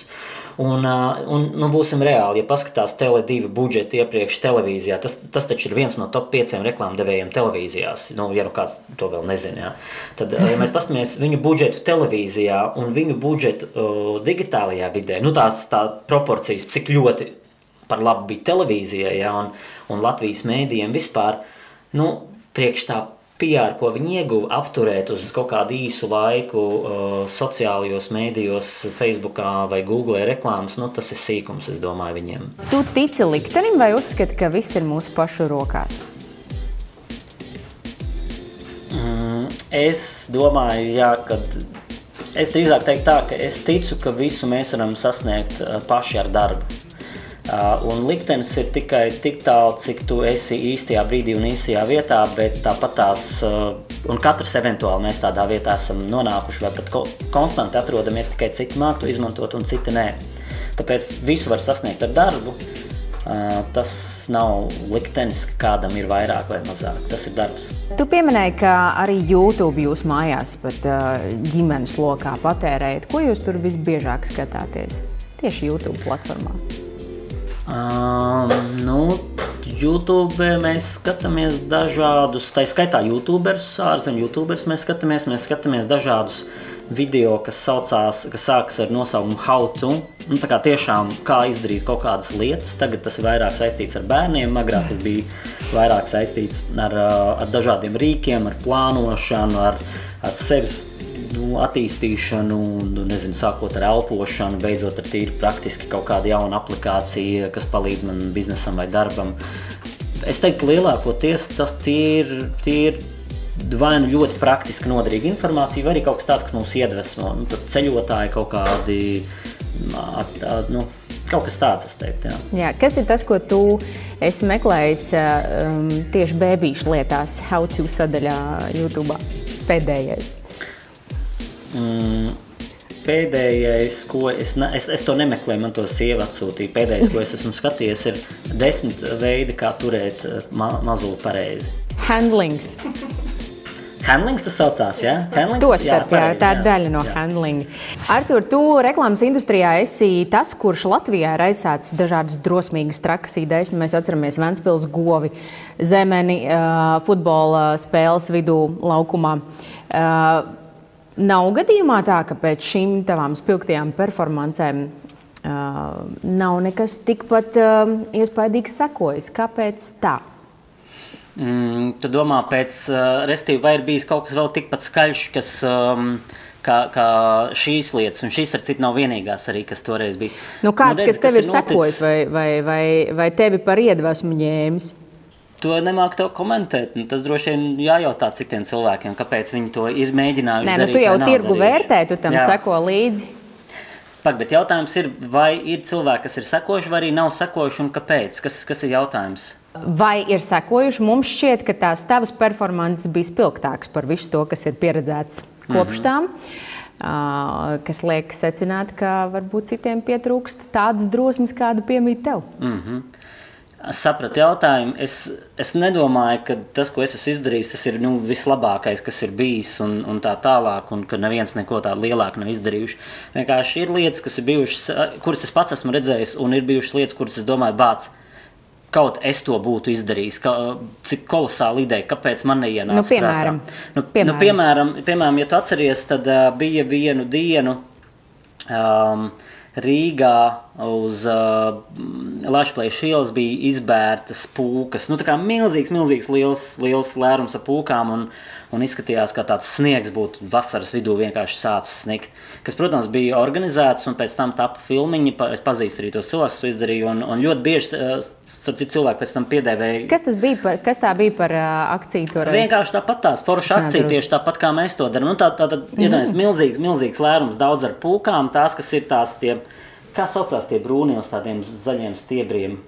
Un, un nu, būsim reāli, ja paskatās Tele2 budžetu iepriekš televīzijā, tas, tas taču ir viens no top 5 reklāmdevējiem televīzijās. Nu, ja nu kāds to vēl nezina, ja. tad, ja mēs paskatāmies viņu budžetu televīzijā un viņu budžetu uh, digitālajā vidē, nu, tās tā proporcijas, cik ļoti par labu bija televīzijai ja, un, un Latvijas mēdījiem vispār. Nu, priekš tā PR, ko viņi ieguva, apturēt uz kaut kādu īsu laiku uh, sociālajos mēdījos, Facebookā vai Google reklāmas, nu, tas ir sīkums, es domāju, viņiem. Tu tici liktenim vai uzskati, ka viss ir mūsu pašu rokās? Mm, es domāju, jā, ka es drīzāk teiktu tā, ka es ticu, ka visu mēs varam sasniegt uh, paši ar darbu. Uh, un liktenis ir tikai tik tālu, cik tu esi īstajā brīdī un īstajā vietā, bet tāpat tās, uh, un katrs eventuāli mēs tādā vietā esam nonākuši, vai pat ko, konstanti atrodamies, tikai citi māk to izmantot un citi nē. Tāpēc visu var sasniegt ar darbu. Uh, tas nav liktenis, kādam ir vairāk vai mazāk. Tas ir darbs. Tu pieminēji, ka arī YouTube jūs mājās, pat ģimenes lokā patērējat. Ko jūs tur visbiežāk skatāties? Tieši YouTube platformā. Um, nu, YouTube mēs skatāmies dažādus, tā skaitā YouTuberus, ārzemju YouTuberus mēs skatāmies, mēs skatāmies dažādus video, kas saucās, kas sākas ar nosaukumu How to. Nu, tā kā tiešām kā izdarīt kaut kādas lietas. Tagad tas ir vairāk saistīts ar bērniem, agrāk tas bija vairāk saistīts ar, ar dažādiem rīkiem, ar plānošanu, ar, ar sevis nu, attīstīšanu, nu, nezinu, sākot ar elpošanu, beidzot ar tīri praktiski kaut kādu jaunu aplikāciju, kas palīdz man biznesam vai darbam. Es teiktu, lielākoties tas ir, ir vai nu ļoti praktiski noderīga informācija, vai arī kaut kas tāds, kas mūs iedvesmo. Nu, ceļotāji kaut kādi. At, at, nu, Kaut kas tāds, es teiktu. Jā. Jā, kas ir tas, ko tu esi meklējis um, tieši bērnu lietās, how to sadaļā YouTube? Pēdējais. Mm, pēdējais, ko es, ne, es, es to nemeklēju, man to sieva atsūtīja. Pēdējais, ko es esmu skatījies, ir desmit veidi, kā turēt eh, ma mazuli pareizi. Handlings. Handlings tas saucās, jā? Handlings, to starp, jā, jā, tā ir jā, daļa no jā. handlinga. Artur, tu reklāmas industrijā esi tas, kurš Latvijā ir aizsācis dažādas drosmīgas, trakas idejas. Nu, mēs atceramies Ventspils govi, zemeni, uh, futbola spēles vidū laukumā. Nav gadījumā tā, ka pēc šīm tavām spilgtajām performancēm uh, nav nekas tikpat uh, iespaidīgs sekojis. Kāpēc tā? Mm, tu domā, pēc, uh, restīvi, vai ir bijis kaut kas vēl tikpat skaļš, kas, um, kā, kā šīs lietas, un šīs ar citu nav vienīgās arī, kas toreiz bija. Nu, kāds, nu, redz, kas tev ir sekojis, vai, vai, vai, vai tevi par iedvesmu ņēmis? To nemāku tev komentēt. Nu, tas droši vien jājautā citiem cilvēkiem, kāpēc viņi to ir mēģinājuši Nē, nu, darīt. Tu jau tirgu vērtē, tu tam Jā. seko līdzi. Pak, bet jautājums ir, vai ir cilvēki, kas ir sekojuši, vai arī nav sekojuši, un kāpēc? Kas, kas ir jautājums? Vai ir sekojuši? Mums šķiet, ka tās tavas performances bija spilgtākas par visu to, kas ir pieredzēts kopš mhm. tām. Mm -hmm. Uh, kas liek secināt, ka varbūt citiem pietrūkst tādas drosmes, kāda piemīt tev. Mm -hmm. Sapratu jautājumu. Es, es nedomāju, ka tas, ko es esmu izdarījis, tas ir nu, vislabākais, kas ir bijis, un, un tā tālāk, un ka neviens neko tādu lielāku nav izdarījuši. Vienkārši ir lietas, kas ir bijušas, kuras es pats esmu redzējis, un ir bijušas lietas, kuras es domāju, bācis. Kaut es to būtu izdarījis, ka, cik kolosāla ideja, kāpēc man neienāca nu, piemēram, nu, piemēram. Nu, piemēram, piemēram, ja tu atceries, tad uh, bija vienu dienu, um, Rīgā uz uh, Latvijas ielas bija izbērtas pūkas. Nu, tā kā milzīgs, milzīgs liels, liels lērums ar pūkām. Un, un izskatījās, ka tāds sniegs būtu vasaras vidū vienkārši sācis sniegt. Kas, protams, bija organizēts, un pēc tam tapa filmiņi. Es pazīstu arī tos cilvēkus, kas to izdarīja. Un, un ļoti bieži cilvēki pēc tam piedēvēja. Kas tas bija? Par, kas tā bija par uh, akciju? Toreiz? Vienkārši tāpat tās forša akcija, tieši tāpat kā mēs to darām. Nu, tā tad, mm iedomājieties, milzīgs, milzīgs lērums, daudz ar pūkām, tās, kas ir tās tie, kā saucās tie brūnie uz tādiem zaļiem stiebriem.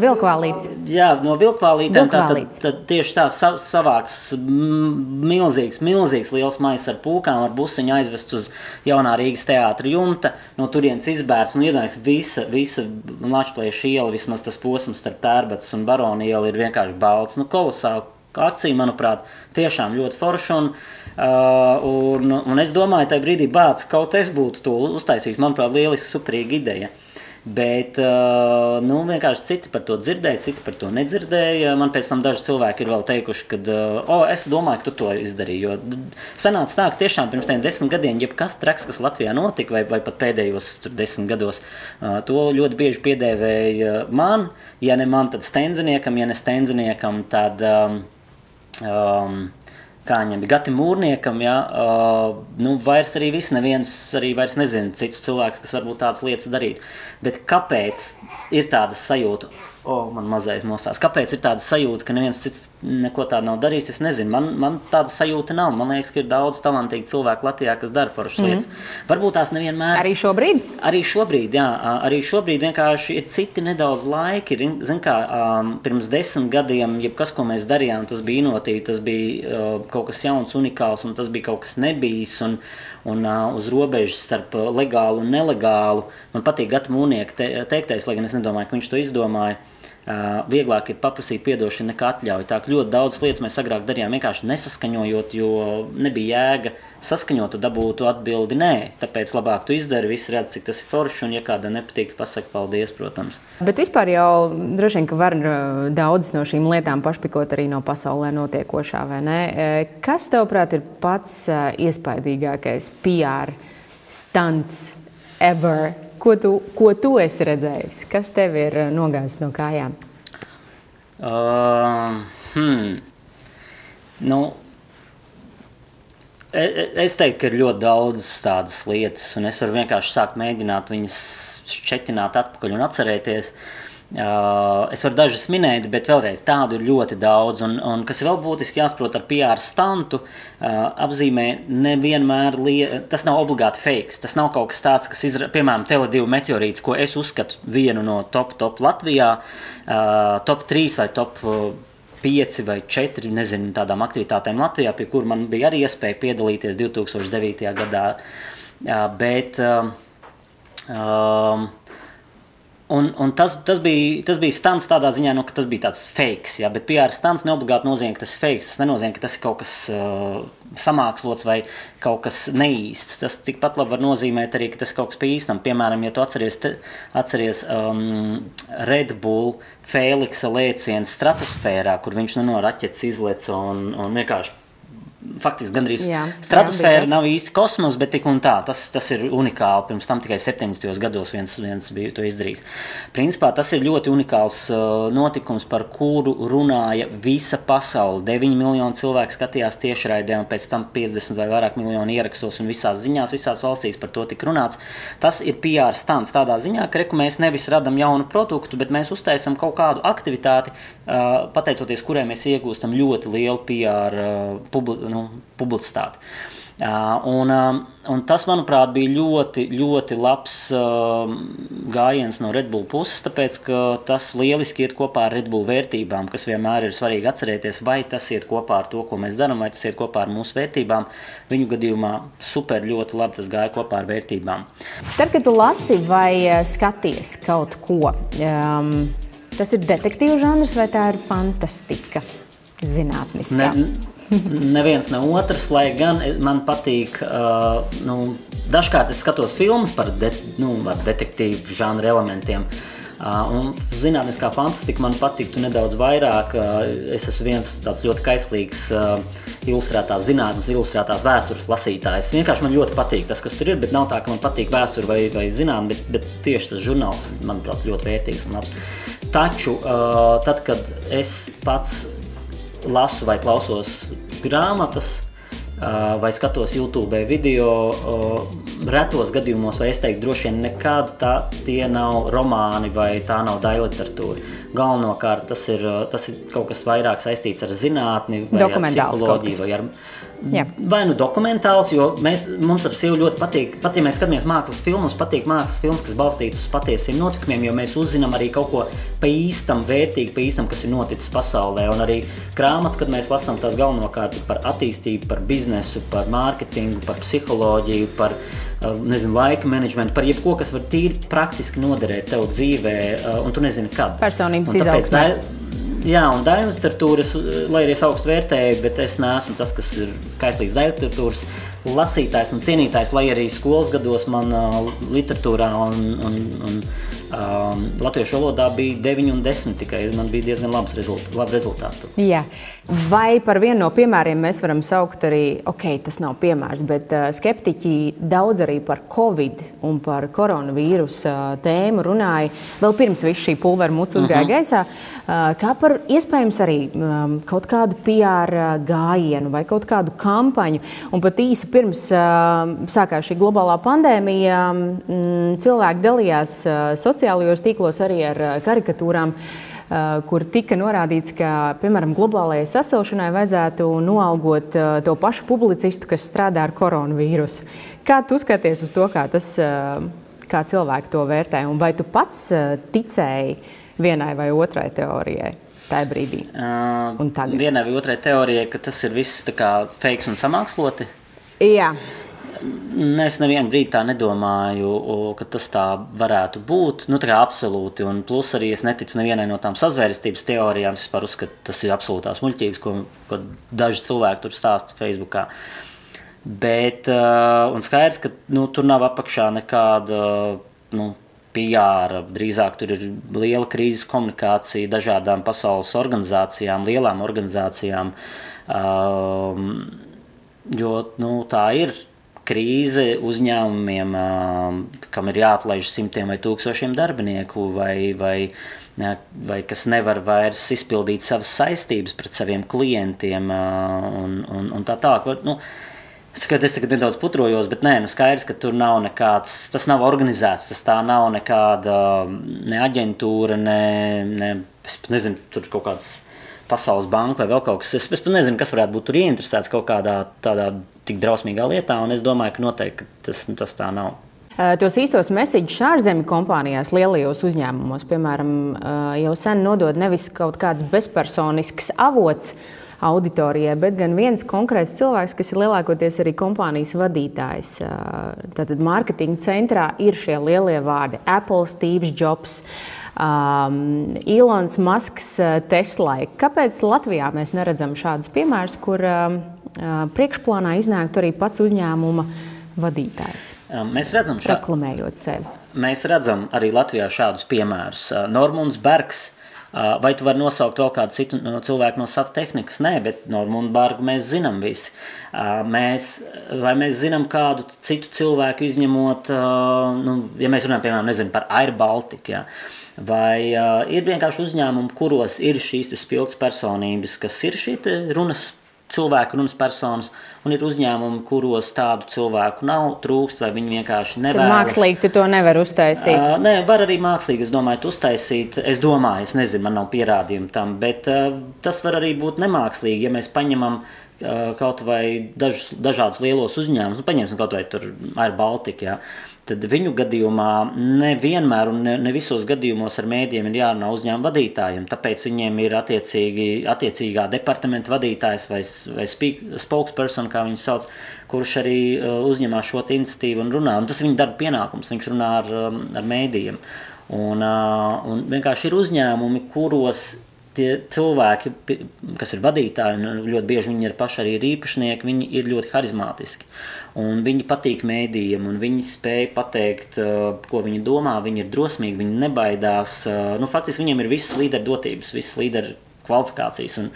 Vilkvālītes. Jā, no vilkvālītēm tā, tad, tad tieši tā sa, savāks milzīgs, milzīgs liels mais ar pūkām, ar busiņu aizvest uz jaunā Rīgas teātra jumta, no turienes izbērts, un iedomājas visa, visa Lačplēša iela, vismaz tas posms starp Tērbatas un Baroni iela ir vienkārši balts, nu kolosāli akcija, manuprāt, tiešām ļoti forša. Un, uh, un, un es domāju, tajā brīdī bācis kaut es būtu to uztaisījis. Manuprāt, lieliski, superīga ideja. Bet uh, nu, vienkārši citi par to dzirdēja, citi par to nedzirdēja. Man pēc tam daži cilvēki ir vēl teikuši, ka oh, es domāju, ka tu to izdarīji. Jo sanāca tā, ka tiešām pirms tam desmit gadiem, jebkas traks, kas Latvijā notika, vai, vai pat pēdējos desmit gados, uh, to ļoti bieži piedēvēja man. Ja ne man, tad stenziniekam, ja ne stenziniekam, tad. Um, um, kā viņam bija Gati Mūrniekam, ja, uh, nu, vairs arī viss, neviens arī vairs nezina citus cilvēkus, kas varbūt tādas lietas darītu. Bet kāpēc ir tāda sajūta? O, oh, man mazais mostās. Kāpēc ir tāda sajūta, ka neviens cits neko tādu nav darījis? Es nezinu, man, man tāda sajūta nav. Man liekas, ka ir daudz talantīgu cilvēku Latvijā, kas dara foršas mm. lietas. Varbūt tās nevienmēr. Arī šobrīd? Arī šobrīd, jā. Arī šobrīd vienkārši ir citi nedaudz laiki. Zin kā, um, pirms desmit gadiem, jebkas, ko mēs darījām, tas bija inovatīvi, tas bija uh, kaut kas jauns, unikāls, un tas bija kaut kas nebijis. Un, un uh, uz robežas starp legālu un nelegālu. Man patīk Gata Mūnieka te, teiktais, lai gan es nedomāju, ka viņš to izdomāja. Uh, vieglāk ir paprasīt atdošanu nekā atļauju. Tā ļoti daudz lietas mēs agrāk darījām vienkārši nesaskaņojot, jo nebija jēga saskaņot, dabūtu atbildi nē. Tāpēc labāk tu izdari, visi redz, cik tas ir forši, un ja kādam nepatīk, pasaki paldies, protams. Bet vispār jau droši vien, ka var daudzas no šīm lietām pašpikot arī no pasaulē notiekošā, vai ne? Kas, tavuprāt, ir pats iespaidīgākais PR stunts ever? Ko tu, ko tu esi redzējis? Kas tev ir nogājis no kājām? Uh, hmm. nu, e, e, es teiktu, ka ir ļoti daudz tādas lietas, un es varu vienkārši sākt mēģināt viņas šķetināt atpakaļ un atcerēties. Uh, es varu dažus minēt, bet vēlreiz tādu ir ļoti daudz. Un, un kas vēl būtiski jāsaprot ar PR stantu, uh, apzīmē nevienmēr tas nav obligāti fake. Tas nav kaut kas tāds, kas, izra, piemēram, Tele2 meteorīts, ko es uzskatu vienu no top, top Latvijā, uh, top 3 vai top. Pieci vai četri nezinu, tādām aktivitātēm Latvijā, pie kurām man bija arī iespēja piedalīties 2009. gadā. Bet uh, uh, Un, un tas, tas, bija, tas bija stāsts tādā ziņā, nu, ka tas bija tāds fake. Ja, bet PR stāsts neobligāti nozīmē, ka tas ir fake. Tas nenozīmē, ka tas ir kaut kas uh, samākslots vai kaut kas neīsts. Tas tikpat labi var nozīmēt arī, ka tas ir kaut kas pīstam. Piemēram, ja tu atceries, te, atceries um, Red Bull Feliksa lēcienu stratosfērā, kur viņš nu, no raķetes izlec un, un vienkārši faktiski gandrīz stratosfēra nav īsti kosmos, bet tik un tā. Tas, tas ir unikāli. Pirms tam tikai 70. gados viens, viens bija to izdarījis. Principā tas ir ļoti unikāls uh, notikums, par kuru runāja visa pasaule. 9 miljoni cilvēku skatījās tiešraidē, un pēc tam 50 vai vairāk miljoni ierakstos un visās ziņās, visās valstīs par to tika runāts. Tas ir PR stāsts tādā ziņā, ka reku, mēs nevis radām jaunu produktu, bet mēs uztaisām kaut kādu aktivitāti, pateicoties kurai mēs iegūstam ļoti lielu PR uh, publi, nu, publicitāti. Uh, un, un tas, manuprāt, bija ļoti, ļoti labs gājiens no Red Bull puses, tāpēc ka tas lieliski iet kopā ar Red Bull vērtībām, kas vienmēr ir svarīgi atcerēties, vai tas iet kopā ar to, ko mēs darām, vai tas iet kopā ar mūsu vērtībām. Viņu gadījumā super ļoti labi tas gāja kopā ar vērtībām. Tad, kad tu lasi vai skaties kaut ko, um, tas ir detektīvu žanrs vai tā ir fantastika zinātniskā? Ne, neviens ne otrs, lai gan man patīk. Uh, nu, dažkārt es skatos filmas par de, nu, detektīvu žanru elementiem. Uh, un zinātniskā fantastika man patiktu nedaudz vairāk. Uh, es esmu viens tāds ļoti kaislīgs uh, ilustrētās zinātnes, ilustrētās vēstures lasītājs. Vienkārši man ļoti patīk tas, kas tur ir, bet nav tā, ka man patīk vēsture vai, vai zinātnē, bet, bet tieši tas žurnāls, manuprāt, ļoti vērtīgs un labs. Taču uh, tad, kad es pats lasu vai klausos grāmatas, vai skatos YouTube video, retos gadījumos, vai es teiktu, droši vien nekad tā, tie nav romāni vai tā nav daļa literatūra. Galvenokārt tas ir, tas ir kaut kas vairāk saistīts ar zinātni, vai ar psiholoģiju, vai ar Jā. Vai nu dokumentāls, jo mēs, mums ar sievu ļoti patīk, pat ja mēs skatāmies mākslas filmas, patīk mākslas filmas, kas balstītas uz patiesiem notikumiem, jo mēs uzzinām arī kaut ko pa īstam, vērtīgu, pa īstam, kas ir noticis pasaulē. Un arī grāmatas, kad mēs lasām tās galvenokārt par attīstību, par biznesu, par mārketingu, par psiholoģiju, par uh, nezinu, laika menedžmentu, par jebko, kas var tīri praktiski noderēt tev dzīvē, uh, un tu nezini, kad. Personības izaugsmē. Jā, un daļai literatūras, lai arī es augstu vērtēju, bet es neesmu tas, kas ir kaislīgs daļai literatūras lasītājs un cienītājs, lai arī skolas gados man uh, literatūrā un, un, un um, latviešu valodā bija 9 un 10 tikai. Man bija diezgan labs rezultāts. Labi rezultāti. Jā. Vai par vienu no piemēriem mēs varam saukt arī, ok, tas nav piemērs, bet uh, skeptiķi daudz arī par covid un par koronavīrusu uh, tēmu runāja vēl pirms viss šī pulvera muca uzgāja uh mhm. -huh. gaisā. Uh, kā par iespējams arī um, kaut kādu PR gājienu vai kaut kādu kampaņu. Un pat īsi pirms sākās šī globālā pandēmija, cilvēki dalījās sociālajos tīklos arī ar karikatūrām kur tika norādīts, ka, piemēram, globālajai sasilšanai vajadzētu noalgot to pašu publicistu, kas strādā ar koronavīrusu. Kā tu skaties uz to, kā, tas, kā cilvēki to vērtē, un vai tu pats ticēji vienai vai otrai teorijai? Tajā brīdī. Uh, vienai vai otrai teorijai, ka tas ir viss fake un samāksloti? Jā. Es nevienu brīdi tā nedomāju, ka tas tā varētu būt. Nu, tā kā absolūti. Un plus arī es neticu nevienai no tām sazvērestības teorijām. Es uzskatu, ka tas ir absolūtās muļķības, ko, ko daži cilvēki tur stāsta Facebookā. Bet uh, skaidrs, ka nu, tur nav apakšā nekāda nu, PR. Drīzāk tur ir liela krīzes komunikācija dažādām pasaules organizācijām, lielām organizācijām. Um, jo nu, tā ir krīze uzņēmumiem, kam ir jāatlaiž simtiem vai tūkstošiem darbinieku, vai, vai, vai kas nevar vairs izpildīt savas saistības pret saviem klientiem un, un, un tā tālāk. Nu, Es skatos, ka nedaudz putrojos, bet nē, nu skaidrs, ka tur nav nekāds, tas nav organizēts, tas tā nav nekāda ne aģentūra, ne, ne es nezinu, tur kaut kāds Pasaules banka vai vēl kaut kas. Es, es pat nezinu, kas varētu būt tur ieinteresēts kaut kādā tādā tik drausmīgā lietā, un es domāju, ka noteikti tas, tas tā nav. Tos īstos mesiģus ārzemju kompānijās, lielajos uzņēmumos, piemēram, jau sen nodod nevis kaut kāds bezpersonisks avots auditorijai, bet gan viens konkrēts cilvēks, kas ir lielākoties arī kompānijas vadītājs. Tātad mārketinga centrā ir šie lielie vārdi - Apple, Steve Jobs. Um, Ilons Masks Teslai. Kāpēc Latvijā mēs neredzam šādus piemērus, kur um, priekšplānā iznāktu arī pats uzņēmuma vadītājs. Mēs redzam, šā... reklamējot sevi. Mēs redzam arī Latvijā šādus piemērus. Normons Bergs. Vai tu vari nosaukt vēl kādu citu no cilvēku no savas tehnikas? Nē, bet Normūnu Bārgu mēs zinām visi. Mēs, vai mēs zinām kādu citu cilvēku izņemot, nu, ja mēs runājam piemēram nezinu, par Air Baltica, ja? vai ir vienkārši uzņēmumi, kuros ir šīs spilgtas personības, kas ir šī runas cilvēku runas personas, un ir uzņēmumi, kuros tādu cilvēku nav, trūkst, vai viņi vienkārši nevēlas. Mākslīgi to nevar uztaisīt. Uh, nē, var arī mākslīgi, es domāju, uztaisīt. Es domāju, es nezinu, man nav pierādījumu tam, bet uh, tas var arī būt nemākslīgi, ja mēs paņemam uh, kaut vai dažus, dažādus lielos uzņēmumus, nu, paņemsim kaut vai tur ar Baltiku. Ja tad viņu gadījumā nevienmēr un ne, ne visos gadījumos ar mēdījiem ir jārunā uzņēmuma vadītājiem. Tāpēc viņiem ir attiecīgi, attiecīgā departamenta vadītājs vai, vai speak, spokesperson, kā viņi sauc, kurš arī uh, uzņemās šo iniciatīvu un runā. Un tas viņa darba pienākums, viņš runā ar, um, ar mēdījiem. Un, uh, un vienkārši ir uzņēmumi, kuros tie cilvēki, kas ir vadītāji, un ļoti bieži viņi ir paši arī īpašnieki, viņi ir ļoti harizmātiski. Un viņi patīk mēdījiem, un viņi spēj pateikt, uh, ko viņi domā. Viņi ir drosmīgi, viņi nebaidās. Uh, nu, faktiski viņiem ir visas līderu dotības, visas līderu kvalifikācijas. Un,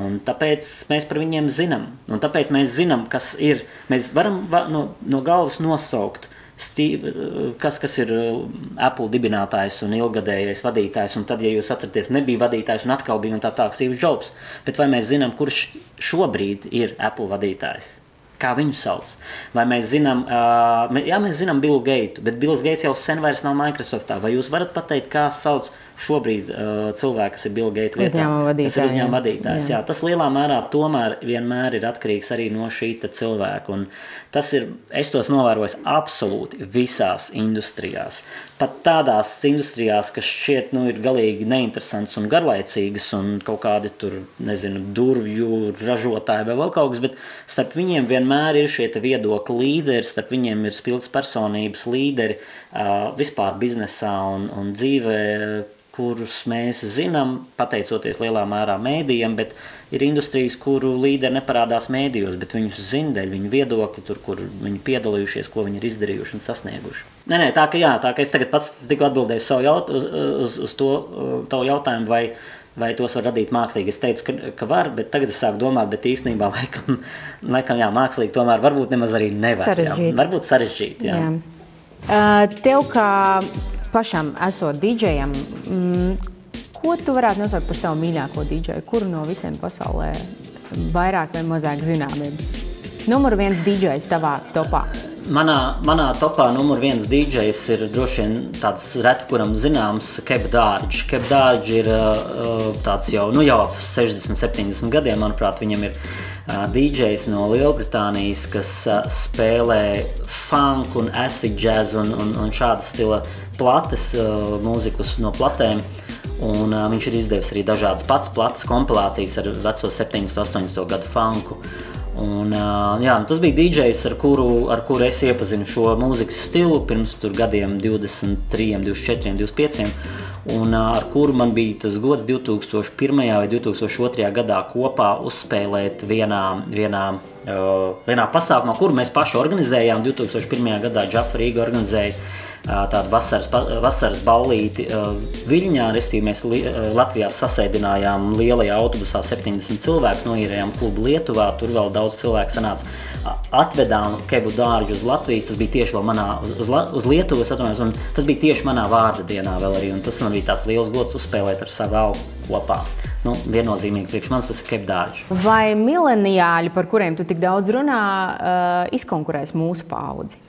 un tāpēc mēs par viņiem zinām. Un tāpēc mēs zinām, kas ir. Mēs varam no, no galvas nosaukt Steve, kas, kas ir uh, Apple dibinātājs un ilgadējais vadītājs, un tad, ja jūs atceraties, nebija vadītājs un atkal bija un tā tālāk, Steve Jobs. Bet vai mēs zinām, kurš šobrīd ir Apple vadītājs? Kā viņu sauc? Vai mēs zinām, uh, jā, mēs zinām Billu Geitu, bet Bills Geits jau sen vairs nav Microsoftā. Vai jūs varat pateikt, kā sauc šobrīd uh, cilvēku, kas ir Bill Gates vadītājs. Tas ir uzņēmuma vadītājs. Jā. Jā, tas lielā mērā tomēr vienmēr ir atkarīgs arī no šī cilvēka. Un tas ir, es tos novēroju absolūti visās industrijās. Pat tādās industrijās, kas šķiet nu, ir galīgi neinteresantas un garlaicīgas, un kaut kādi tur, nezinu, durvju ražotāji vai vēl kaut kas, bet starp viņiem vienmēr ir šie viedokļu līderi, starp viņiem ir spilgts personības līderi vispār biznesā un, un dzīvē kurus mēs zinām, pateicoties lielā mērā mēdījiem, bet ir industrijas, kuru līderi neparādās mēdījos, bet viņus zina dēļ viņu viedokļu, tur, kur viņi piedalījušies, ko viņi ir izdarījuši un sasnieguši. Nē, nē, tā ka jā, tā ka es tagad pats tikko atbildēju savu jaut, uz, uz, uz to tavu jautājumu, vai, vai tos var radīt mākslīgi. Es teicu, ka, ka var, bet tagad es sāku domāt, bet īstenībā (laughs) laikam, laikam jā, mākslīgi tomēr varbūt nemaz arī nevar. Sarežģīt. Jā. Varbūt sarežģīt, jā. jā. Uh, tev kā pašam esot dīdžejam, mm, ko tu varētu nosaukt par savu mīļāko dīdžeju? Kuru no visiem pasaulē vairāk vai mazāk zināmiem? Numur viens dīdžejs tavā topā. Manā, manā topā numur viens dīdžejs ir droši vien tāds reti, kuram zināms, Kepdārģis. Kepdārģis ir uh, tāds jau, nu jau ap 60, 70 gadiem, manuprāt, viņam ir uh, dīdžejs no Lielbritānijas, kas uh, spēlē funk un acid jazz un, un, un šāda stila plates uh, mūzikus no platēm. Un, uh, viņš ir izdevis arī dažādas pats plates kompilācijas ar veco 70, 80 gadu funku. Un, jā, tas bija DJs, ar kuru, ar kuru es iepazinu šo mūzikas stilu pirms gadiem 23, 24, 25. Un ar kuru man bija tas gods 2001. vai 2002. gadā kopā uzspēlēt vienā, vienā, vienā pasākumā, kuru mēs paši organizējām. 2001. gadā Džafa Rīga organizēja tādu vasaras, vasaras ballīti Viļņā. Restīvi mēs Latvijā sasēdinājām lielajā autobusā 70 cilvēkus, noīrējām klubu Lietuvā, tur vēl daudz cilvēku sanāca. Atvedām kebu dārģu uz Latvijas, tas bija tieši vēl manā, uz, uz Lietuvas atvainojos, un tas bija tieši manā vārda dienā vēl arī, un tas man bija tās liels gods uzspēlēt ar savu algu kopā. Nu, viennozīmīgi priekš manis tas ir kepdārģis. Vai mileniāļi, par kuriem tu tik daudz runā, izkonkurēs mūsu paudzi?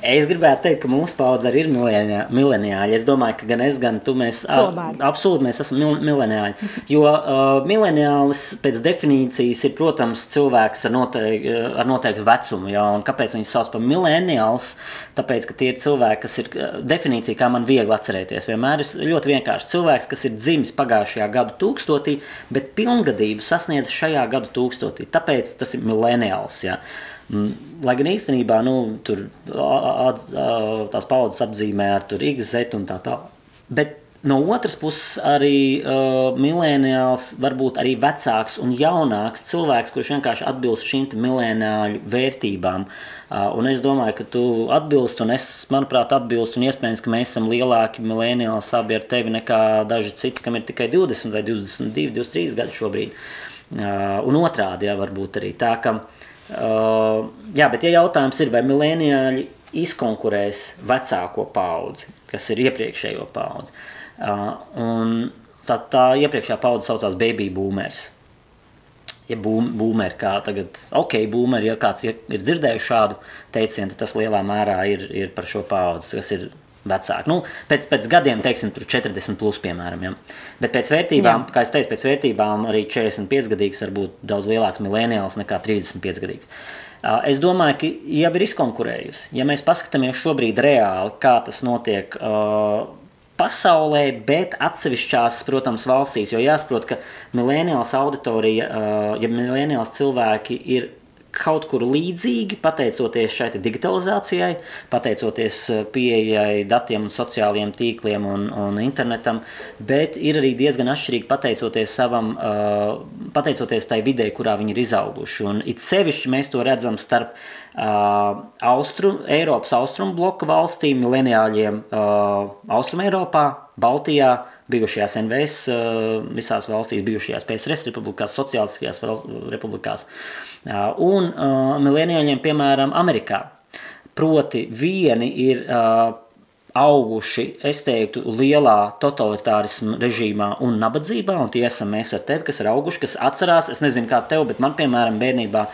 Es gribētu teikt, ka mūsu paudze arī ir mileniāļi. Es domāju, ka gan es, gan tu mēs Tomēr. absolūti mēs esam mil mileniāļi. Jo uh, mileniālis pēc definīcijas ir, protams, cilvēks ar, noteik, ar noteiktu vecumu. Ja? Un kāpēc viņus sauc par mileniāls? Tāpēc, ka tie ir cilvēki, kas ir definīcija, kā man viegli atcerēties. Vienmēr ir ļoti vienkārši cilvēks, kas ir dzimis pagājušajā gadu tūkstotī, bet pilngadību sasniedz šajā gadu tūkstotī. Tāpēc tas ir mileniāls. Ja? Mm, lai gan īstenībā nu, tur tās paudzes apzīmē ar X, Z un tā tālāk. Bet no otras puses, arī uh, mileniāls, varbūt arī vecāks un jaunāks cilvēks, kurš vienkārši atbilst šīm mileniāļu vērtībām. Uh, un es domāju, ka tu atbilsti, un es, manuprāt, atbilstu, un iespējams, ka mēs esam lielāki mileniāli abi ar tevi nekā daži citi, kam ir tikai 20 vai 22, 23 gadi šobrīd. Uh, un otrādi, jā, varbūt arī tā, ka jā, bet ja jautājums ir, vai mileniāļi izkonkurēs vecāko paudzi, kas ir iepriekšējo paudzi, uh, un tā, tā iepriekšējā paudze saucās baby boomers. Ja boomeri, kā tagad, ok, boomeri, ja kāds ir dzirdējis šādu teicienu, tad tas lielā mērā ir, ir par šo paudzi, kas ir vecāki. Nu, pēc, pēc gadiem, teiksim, tur 40, plus, piemēram. Ja. Bet pēc vērtībām, Jā. kā es teicu, pēc vērtībām arī 45 gadīgs var būt daudz lielāks mileniāls nekā 35 gadīgs. Es domāju, ka jau ir izkonkurējusi. Ja mēs paskatāmies šobrīd reāli, kā tas notiek uh, pasaulē, bet atsevišķās, protams, valstīs, jo jāsaprot, ka mileniāls auditorija, uh, ja mileniāls cilvēki ir kaut kur līdzīgi, pateicoties šai digitalizācijai, pateicoties eh, pieejai datiem, sociālajiem tīkliem un, un internetam, bet ir arī diezgan atšķirīgi pateicoties savam, uh, pateicoties tai vidē, kurā viņi ir izauguši. Un it sevišķi mēs to redzam starp uh, Austrum, Eiropas austrumu bloka valstīm, mileniāļiem Austrum Eiropā, Baltijā, bijušajās NVS, visās valstīs, bijušajās PSRS republikās, sociālistiskajās republikās. Un mileniāļiem, piemēram, Amerikā. Proti, vieni ir auguši, es teiktu, lielā totalitārisma režīmā un nabadzībā, un tie esam mēs ar tevi, kas ir auguši, kas atcerās, es nezinu, kā tev, bet man, piemēram, bērnībā,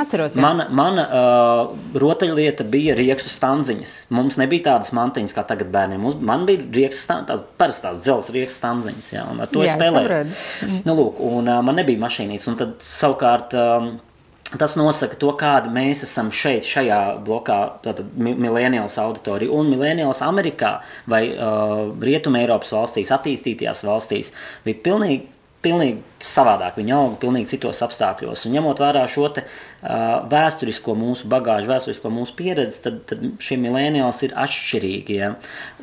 Atceros, jā. mana, mana uh, rotaļlieta bija riekstu stanziņas. Mums nebija tādas mantiņas kā tagad bērniem. Mums, man bija riekstu stanziņas, parastās dzelzs riekstu stanziņas, jā, un ar to jā, es spēlēju. Nu, lūk, un uh, man nebija mašīnītes, un tad savukārt... Um, Tas nosaka to, kāda mēs esam šeit, šajā blokā, tātad mileniāls auditorija. Un mileniāls Amerikā vai uh, Rietumē Eiropas valstīs, attīstītajās valstīs, bija pilnīgi pilnīgi savādāk. Viņi auga pilnīgi citos apstākļos. Un ņemot vērā šo te, uh, vēsturisko mūsu bagāžu, vēsturisko mūsu pieredzi, tad, tad šie mileniāls ir atšķirīgi. Ja?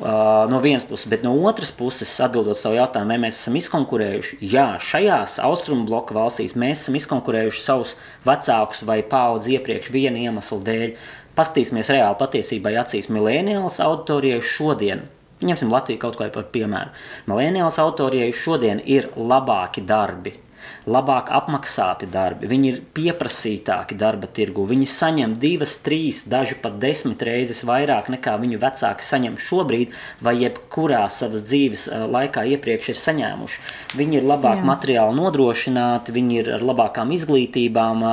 Uh, no vienas puses, bet no otras puses, atbildot savu jautājumu, vai mēs esam izkonkurējuši, jā, šajās austrumu bloka valstīs mēs esam izkonkurējuši savus vecākus vai paudzi iepriekš viena iemesla dēļ. Paskatīsimies reāli patiesībai acīs mileniāls auditorijai šodien Ņemsim Latviju kaut kā par piemēru. Mileniāls autorijai šodien ir labāki darbi, labāk apmaksāti darbi, viņi ir pieprasītāki darba tirgu, viņi saņem divas, trīs, daži pat desmit reizes vairāk nekā viņu vecāki saņem šobrīd vai jebkurā savas dzīves laikā iepriekš ir saņēmuši. Viņi ir labāk Jā. materiāli nodrošināti, viņi ir ar labākām izglītībām,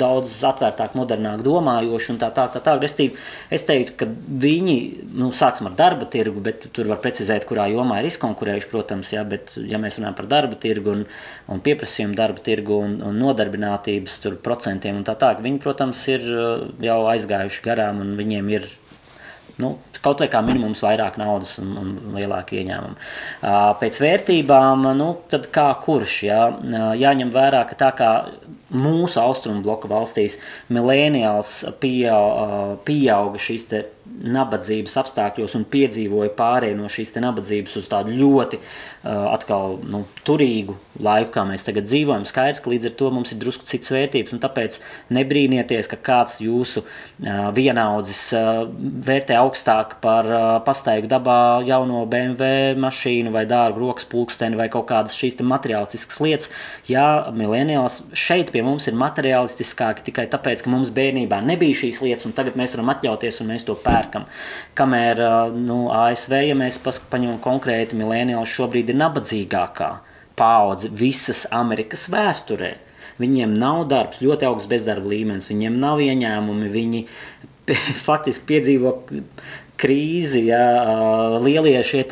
daudz atvērtāk, modernāk domājoši un tā tā tā tā. Restīvi, es teiktu, ka viņi, nu, sāksim ar darba tirgu, bet tur var precizēt, kurā jomā ir izkonkurējuši, protams, jā, bet ja mēs runājam par darba tirgu un, un pieprasījumu darba tirgu un, un nodarbinātības procentiem un tā tālāk. Viņi, protams, ir uh, jau aizgājuši garām un viņiem ir nu, kaut kā minimums vairāk naudas un, un lielāka ieņēmuma. Uh, pēc vērtībām, nu, tad kā kurš, jā, uh, jāņem vērā, ka tā kā mūsu austrumu bloka valstīs milēniāls pieauga, šīs nabadzības apstākļos un piedzīvoja pārēju no šīs nabadzības uz tādu ļoti uh, atkal, nu, turīgu laiku, kā mēs tagad dzīvojam. Skaidrs, ka līdz ar to mums ir drusku cits vērtības, un tāpēc nebrīnieties, ka kāds jūsu uh, vienaudzis uh, vērtē augstāk par uh, pastaigu dabā jauno BMW mašīnu vai dārgu rokas pulksteni vai kaut kādas šīs materiālistiskas lietas. Jā, mileniāls šeit pie mums ir materiālistiskāki tikai tāpēc, ka mums bērnībā nebija šīs lietas, un tagad mēs varam atļauties un mēs to pērkam. Kamēr nu, ASV, ja mēs paņemam konkrēti, mileniāls šobrīd ir nabadzīgākā paudze visas Amerikas vēsturē. Viņiem nav darbs, ļoti augsts bezdarba līmenis, viņiem nav ieņēmumi, viņi (laughs) faktiski piedzīvo krīzi, ja, lielie šie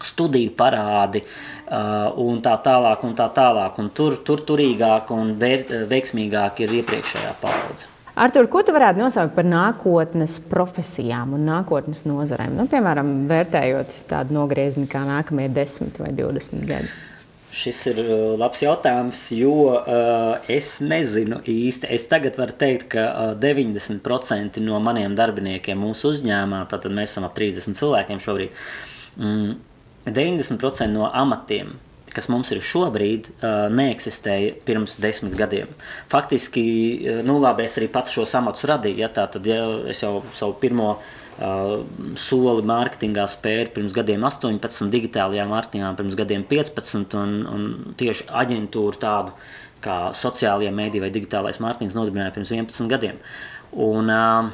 studiju parādi un tā tālāk. Un tā tālāk. Un tur, tur turīgāk un veiksmīgāk ir iepriekšējā paudze. Artur, ko tu varētu nosaukt par nākotnes profesijām un nākotnes nozarēm? Nu, piemēram, vērtējot tādu nogriezni kā nākamie 10 vai 20 gadi. Šis ir uh, labs jautājums, jo uh, es nezinu īsti. Es tagad varu teikt, ka uh, 90% no maniem darbiniekiem mūsu uzņēmumā, tātad mēs esam ap 30 cilvēkiem šobrīd, mm, 90% no amatiem kas mums ir šobrīd, neeksistēja pirms desmit gadiem. Faktiski, nu, labi, es arī pats šo amatu radīju. Ja, tā, tad, ja es jau savu pirmo uh, soli mārketingā spēru pirms gadiem 18, digitālajā mārketingā pirms gadiem 15, un, un tieši aģentūru tādu kā sociālajie mēdī vai digitālais mārketings nodibināja pirms 11 gadiem. Un, uh,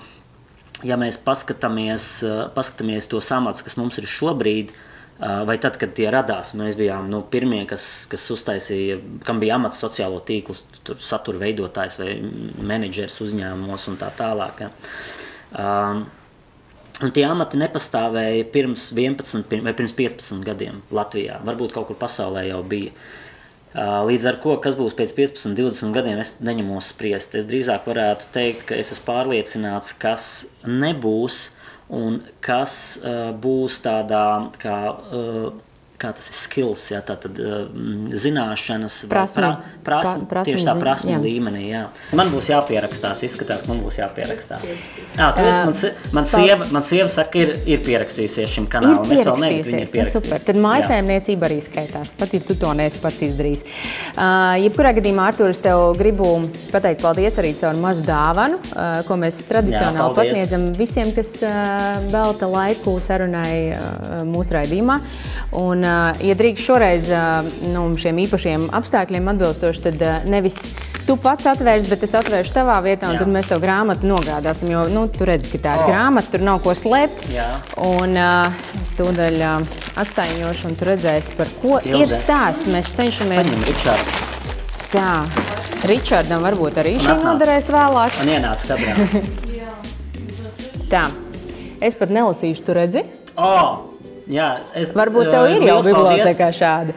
ja mēs paskatāmies, uh, paskatāmies to samats, kas mums ir šobrīd, uh, Vai tad, kad tie radās, mēs bijām nu, pirmie, kas, kas uztaisīja, kam bija amats sociālo tīklu, satura veidotājs vai menedžers uzņēmumos un tā tālāk. Ja. Um, Un tie amati nepastāvēja pirms 11 vai pirms 15 gadiem Latvijā. Varbūt kaut kur pasaulē jau bija. Līdz ar to, kas būs pēc 15, 20 gadiem, es neņemos spriest. Es drīzāk varētu teikt, ka es esmu pārliecināts, kas nebūs un kas uh, būs tādā kā. Kā tas ir skills, ja, tātad uh, zināšanas, prasme, pra, prasme, prasme, tieši tā prasme jā. līmenī. Jā. Man būs jāpierakstās, izskatās, man būs jāpierakstās. Jā, tu esi, man, man, sieva, man sieva saka, ir, ir pierakstījusies šim kanālam. Ir pierakstījusies, tas super. Tad mājasēmniecība arī skaitās, pat ja tu to neesi pats izdarījis. Uh, jebkurā gadījumā, Artur, es tev gribu pateikt paldies arī caur mazu dāvanu, uh, ko mēs tradicionāli jā, pasniedzam visiem, kas uh, velta laiku sarunai uh, mūsu raidījumā. Un, ja drīkst šoreiz nu, šiem īpašiem apstākļiem atbilstoši, tad nevis tu pats atvērsi, bet es atvēršu tavā vietā, un Jā. tad mēs to grāmatu nogādāsim. Jo nu, tu redzi, ka tā ir oh. grāmata, tur nav ko slēpt. Jā. Un es tūdaļ atsaiņošu, un tu redzēsi, par ko Ilze. ir stāsts. Mēs cenšamies. Paņem, Ričārd. Tā, Ričardam varbūt arī šī noderēs vēlāk. Man ienāca katrā. (laughs) tā, es pat nelasīšu, tu redzi? Oh. Jā, es, Varbūt tev ir jau bibliotekā šāda.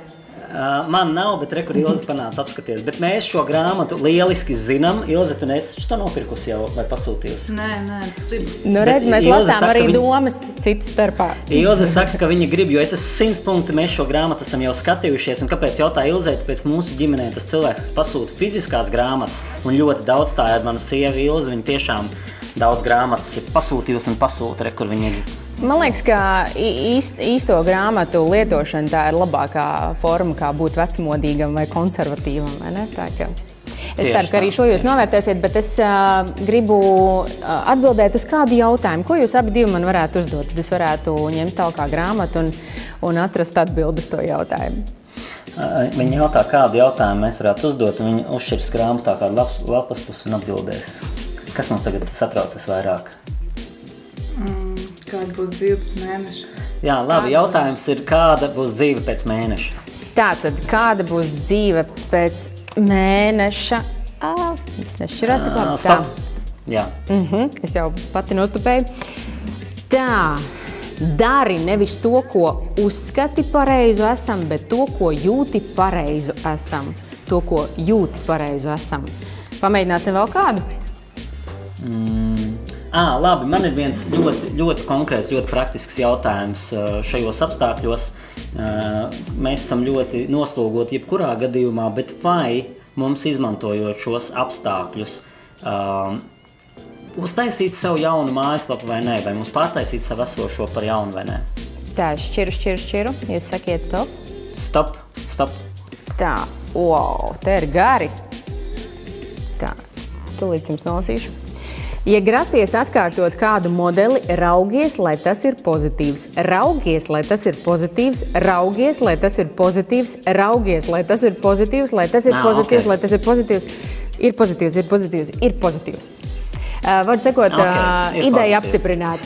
Uh, man nav, bet rekur Ilze panāca apskaties. Bet mēs šo grāmatu lieliski zinām. Ilze, tu neesi to nopirkusi jau vai pasūtījusi? Nē, nē, tas grib. Nu, redz, mēs Ilze lasām saka, arī viņa... domas citu starpā. Ilze saka, ka viņa grib, jo es esmu simts punkti, mēs šo grāmatu esam jau skatījušies. Un kāpēc jautā Ilze, tāpēc mūsu ģimenē tas cilvēks, kas pasūta fiziskās grāmatas, un ļoti daudz tā ir mana sieva Ilze, viņa tiešām daudz grāmatas ir pasūtījusi un pasūta, rekur viņa ir Man liekas, ka īst, īsto grāmatu lietošana tā ir labākā forma, kā būt vecmodīgam vai konservatīvam. Vai tā, ka... Es Tieši ceru, ka arī šo jūs novērtēsiet, bet es uh, gribu atbildēt uz kādu jautājumu, ko jūs abi man varētu uzdot. Tad es varētu ņemt tālāk grāmatu un, un atrast atbildi uz to jautājumu. Viņa jautā, kādu jautājumu mēs varētu uzdot, un viņa uzšķirs grāmatā kādu lapas, lapas pusi un atbildēs. Kas mums tagad satraucas vairāk? Kāda būs dzīve pēc mēneša? Jā, labi. Jautājums ir, kāda būs dzīve pēc mēneša? Tā tad, kāda būs dzīve pēc mēneša? Ah, es nešķirās tik labi. Tā. Jā. Mm -hmm, es jau pati nostupēju. Tā. Dari nevis to, ko uzskati pareizu esam, bet to, ko jūti pareizu esam. To, ko jūti pareizu esam. Pamēģināsim vēl kādu? Mm. À, labi, man ir viens ļoti, ļoti konkrēts, ļoti praktisks jautājums šajos apstākļos. Mēs esam ļoti noslogoti jebkurā gadījumā, bet vai mums izmantojot šos apstākļus. Uztaisīt savu jaunu mājaslapu vai nē, vai mums pārtaisīt savu esošo par jaunu vai nē. Tā, šķiru, šķiru, šķiru. Jūs sakiet, stop. Stop, stop. Tā, wow, te ir gari. Tā, tūlīt jums nolasīšu. Ja grasies atkārtot kādu modeli, raugies, lai tas ir pozitīvs. Raugies, lai tas ir pozitīvs. Raugies, lai tas ir pozitīvs. Raugies, lai tas ir pozitīvs. Lai tas ir Nā, pozitīvs, ok. lai tas ir pozitīvs. Ir pozitīvs, ir pozitīvs, ir pozitīvs. Uh, Var sakot, Ok, uh, ideja pozitīvs. apstiprināt.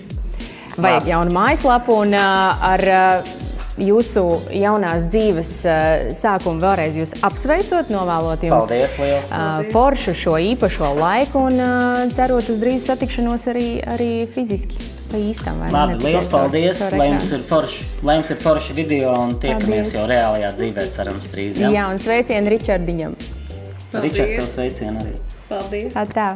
(laughs) Vajag jaunu mājaslapu un uh, ar uh, jūsu jaunās dzīves uh, sākumu vēlreiz jūs apsveicot, novēlot jums Paldies liels. uh, foršu šo īpašo laiku un uh, cerot uz drīzu satikšanos arī, arī fiziski. Īstam, vai ne? Labi, Ne liels paldies, caur lai jums ir forši, lai jums ir forši video un tiekamies Paldies. jau reālajā dzīvē, cerams, drīz. Jā, un sveicienu Ričardiņam. Ričard, tev sveicienu arī. Paldies! Tā tā.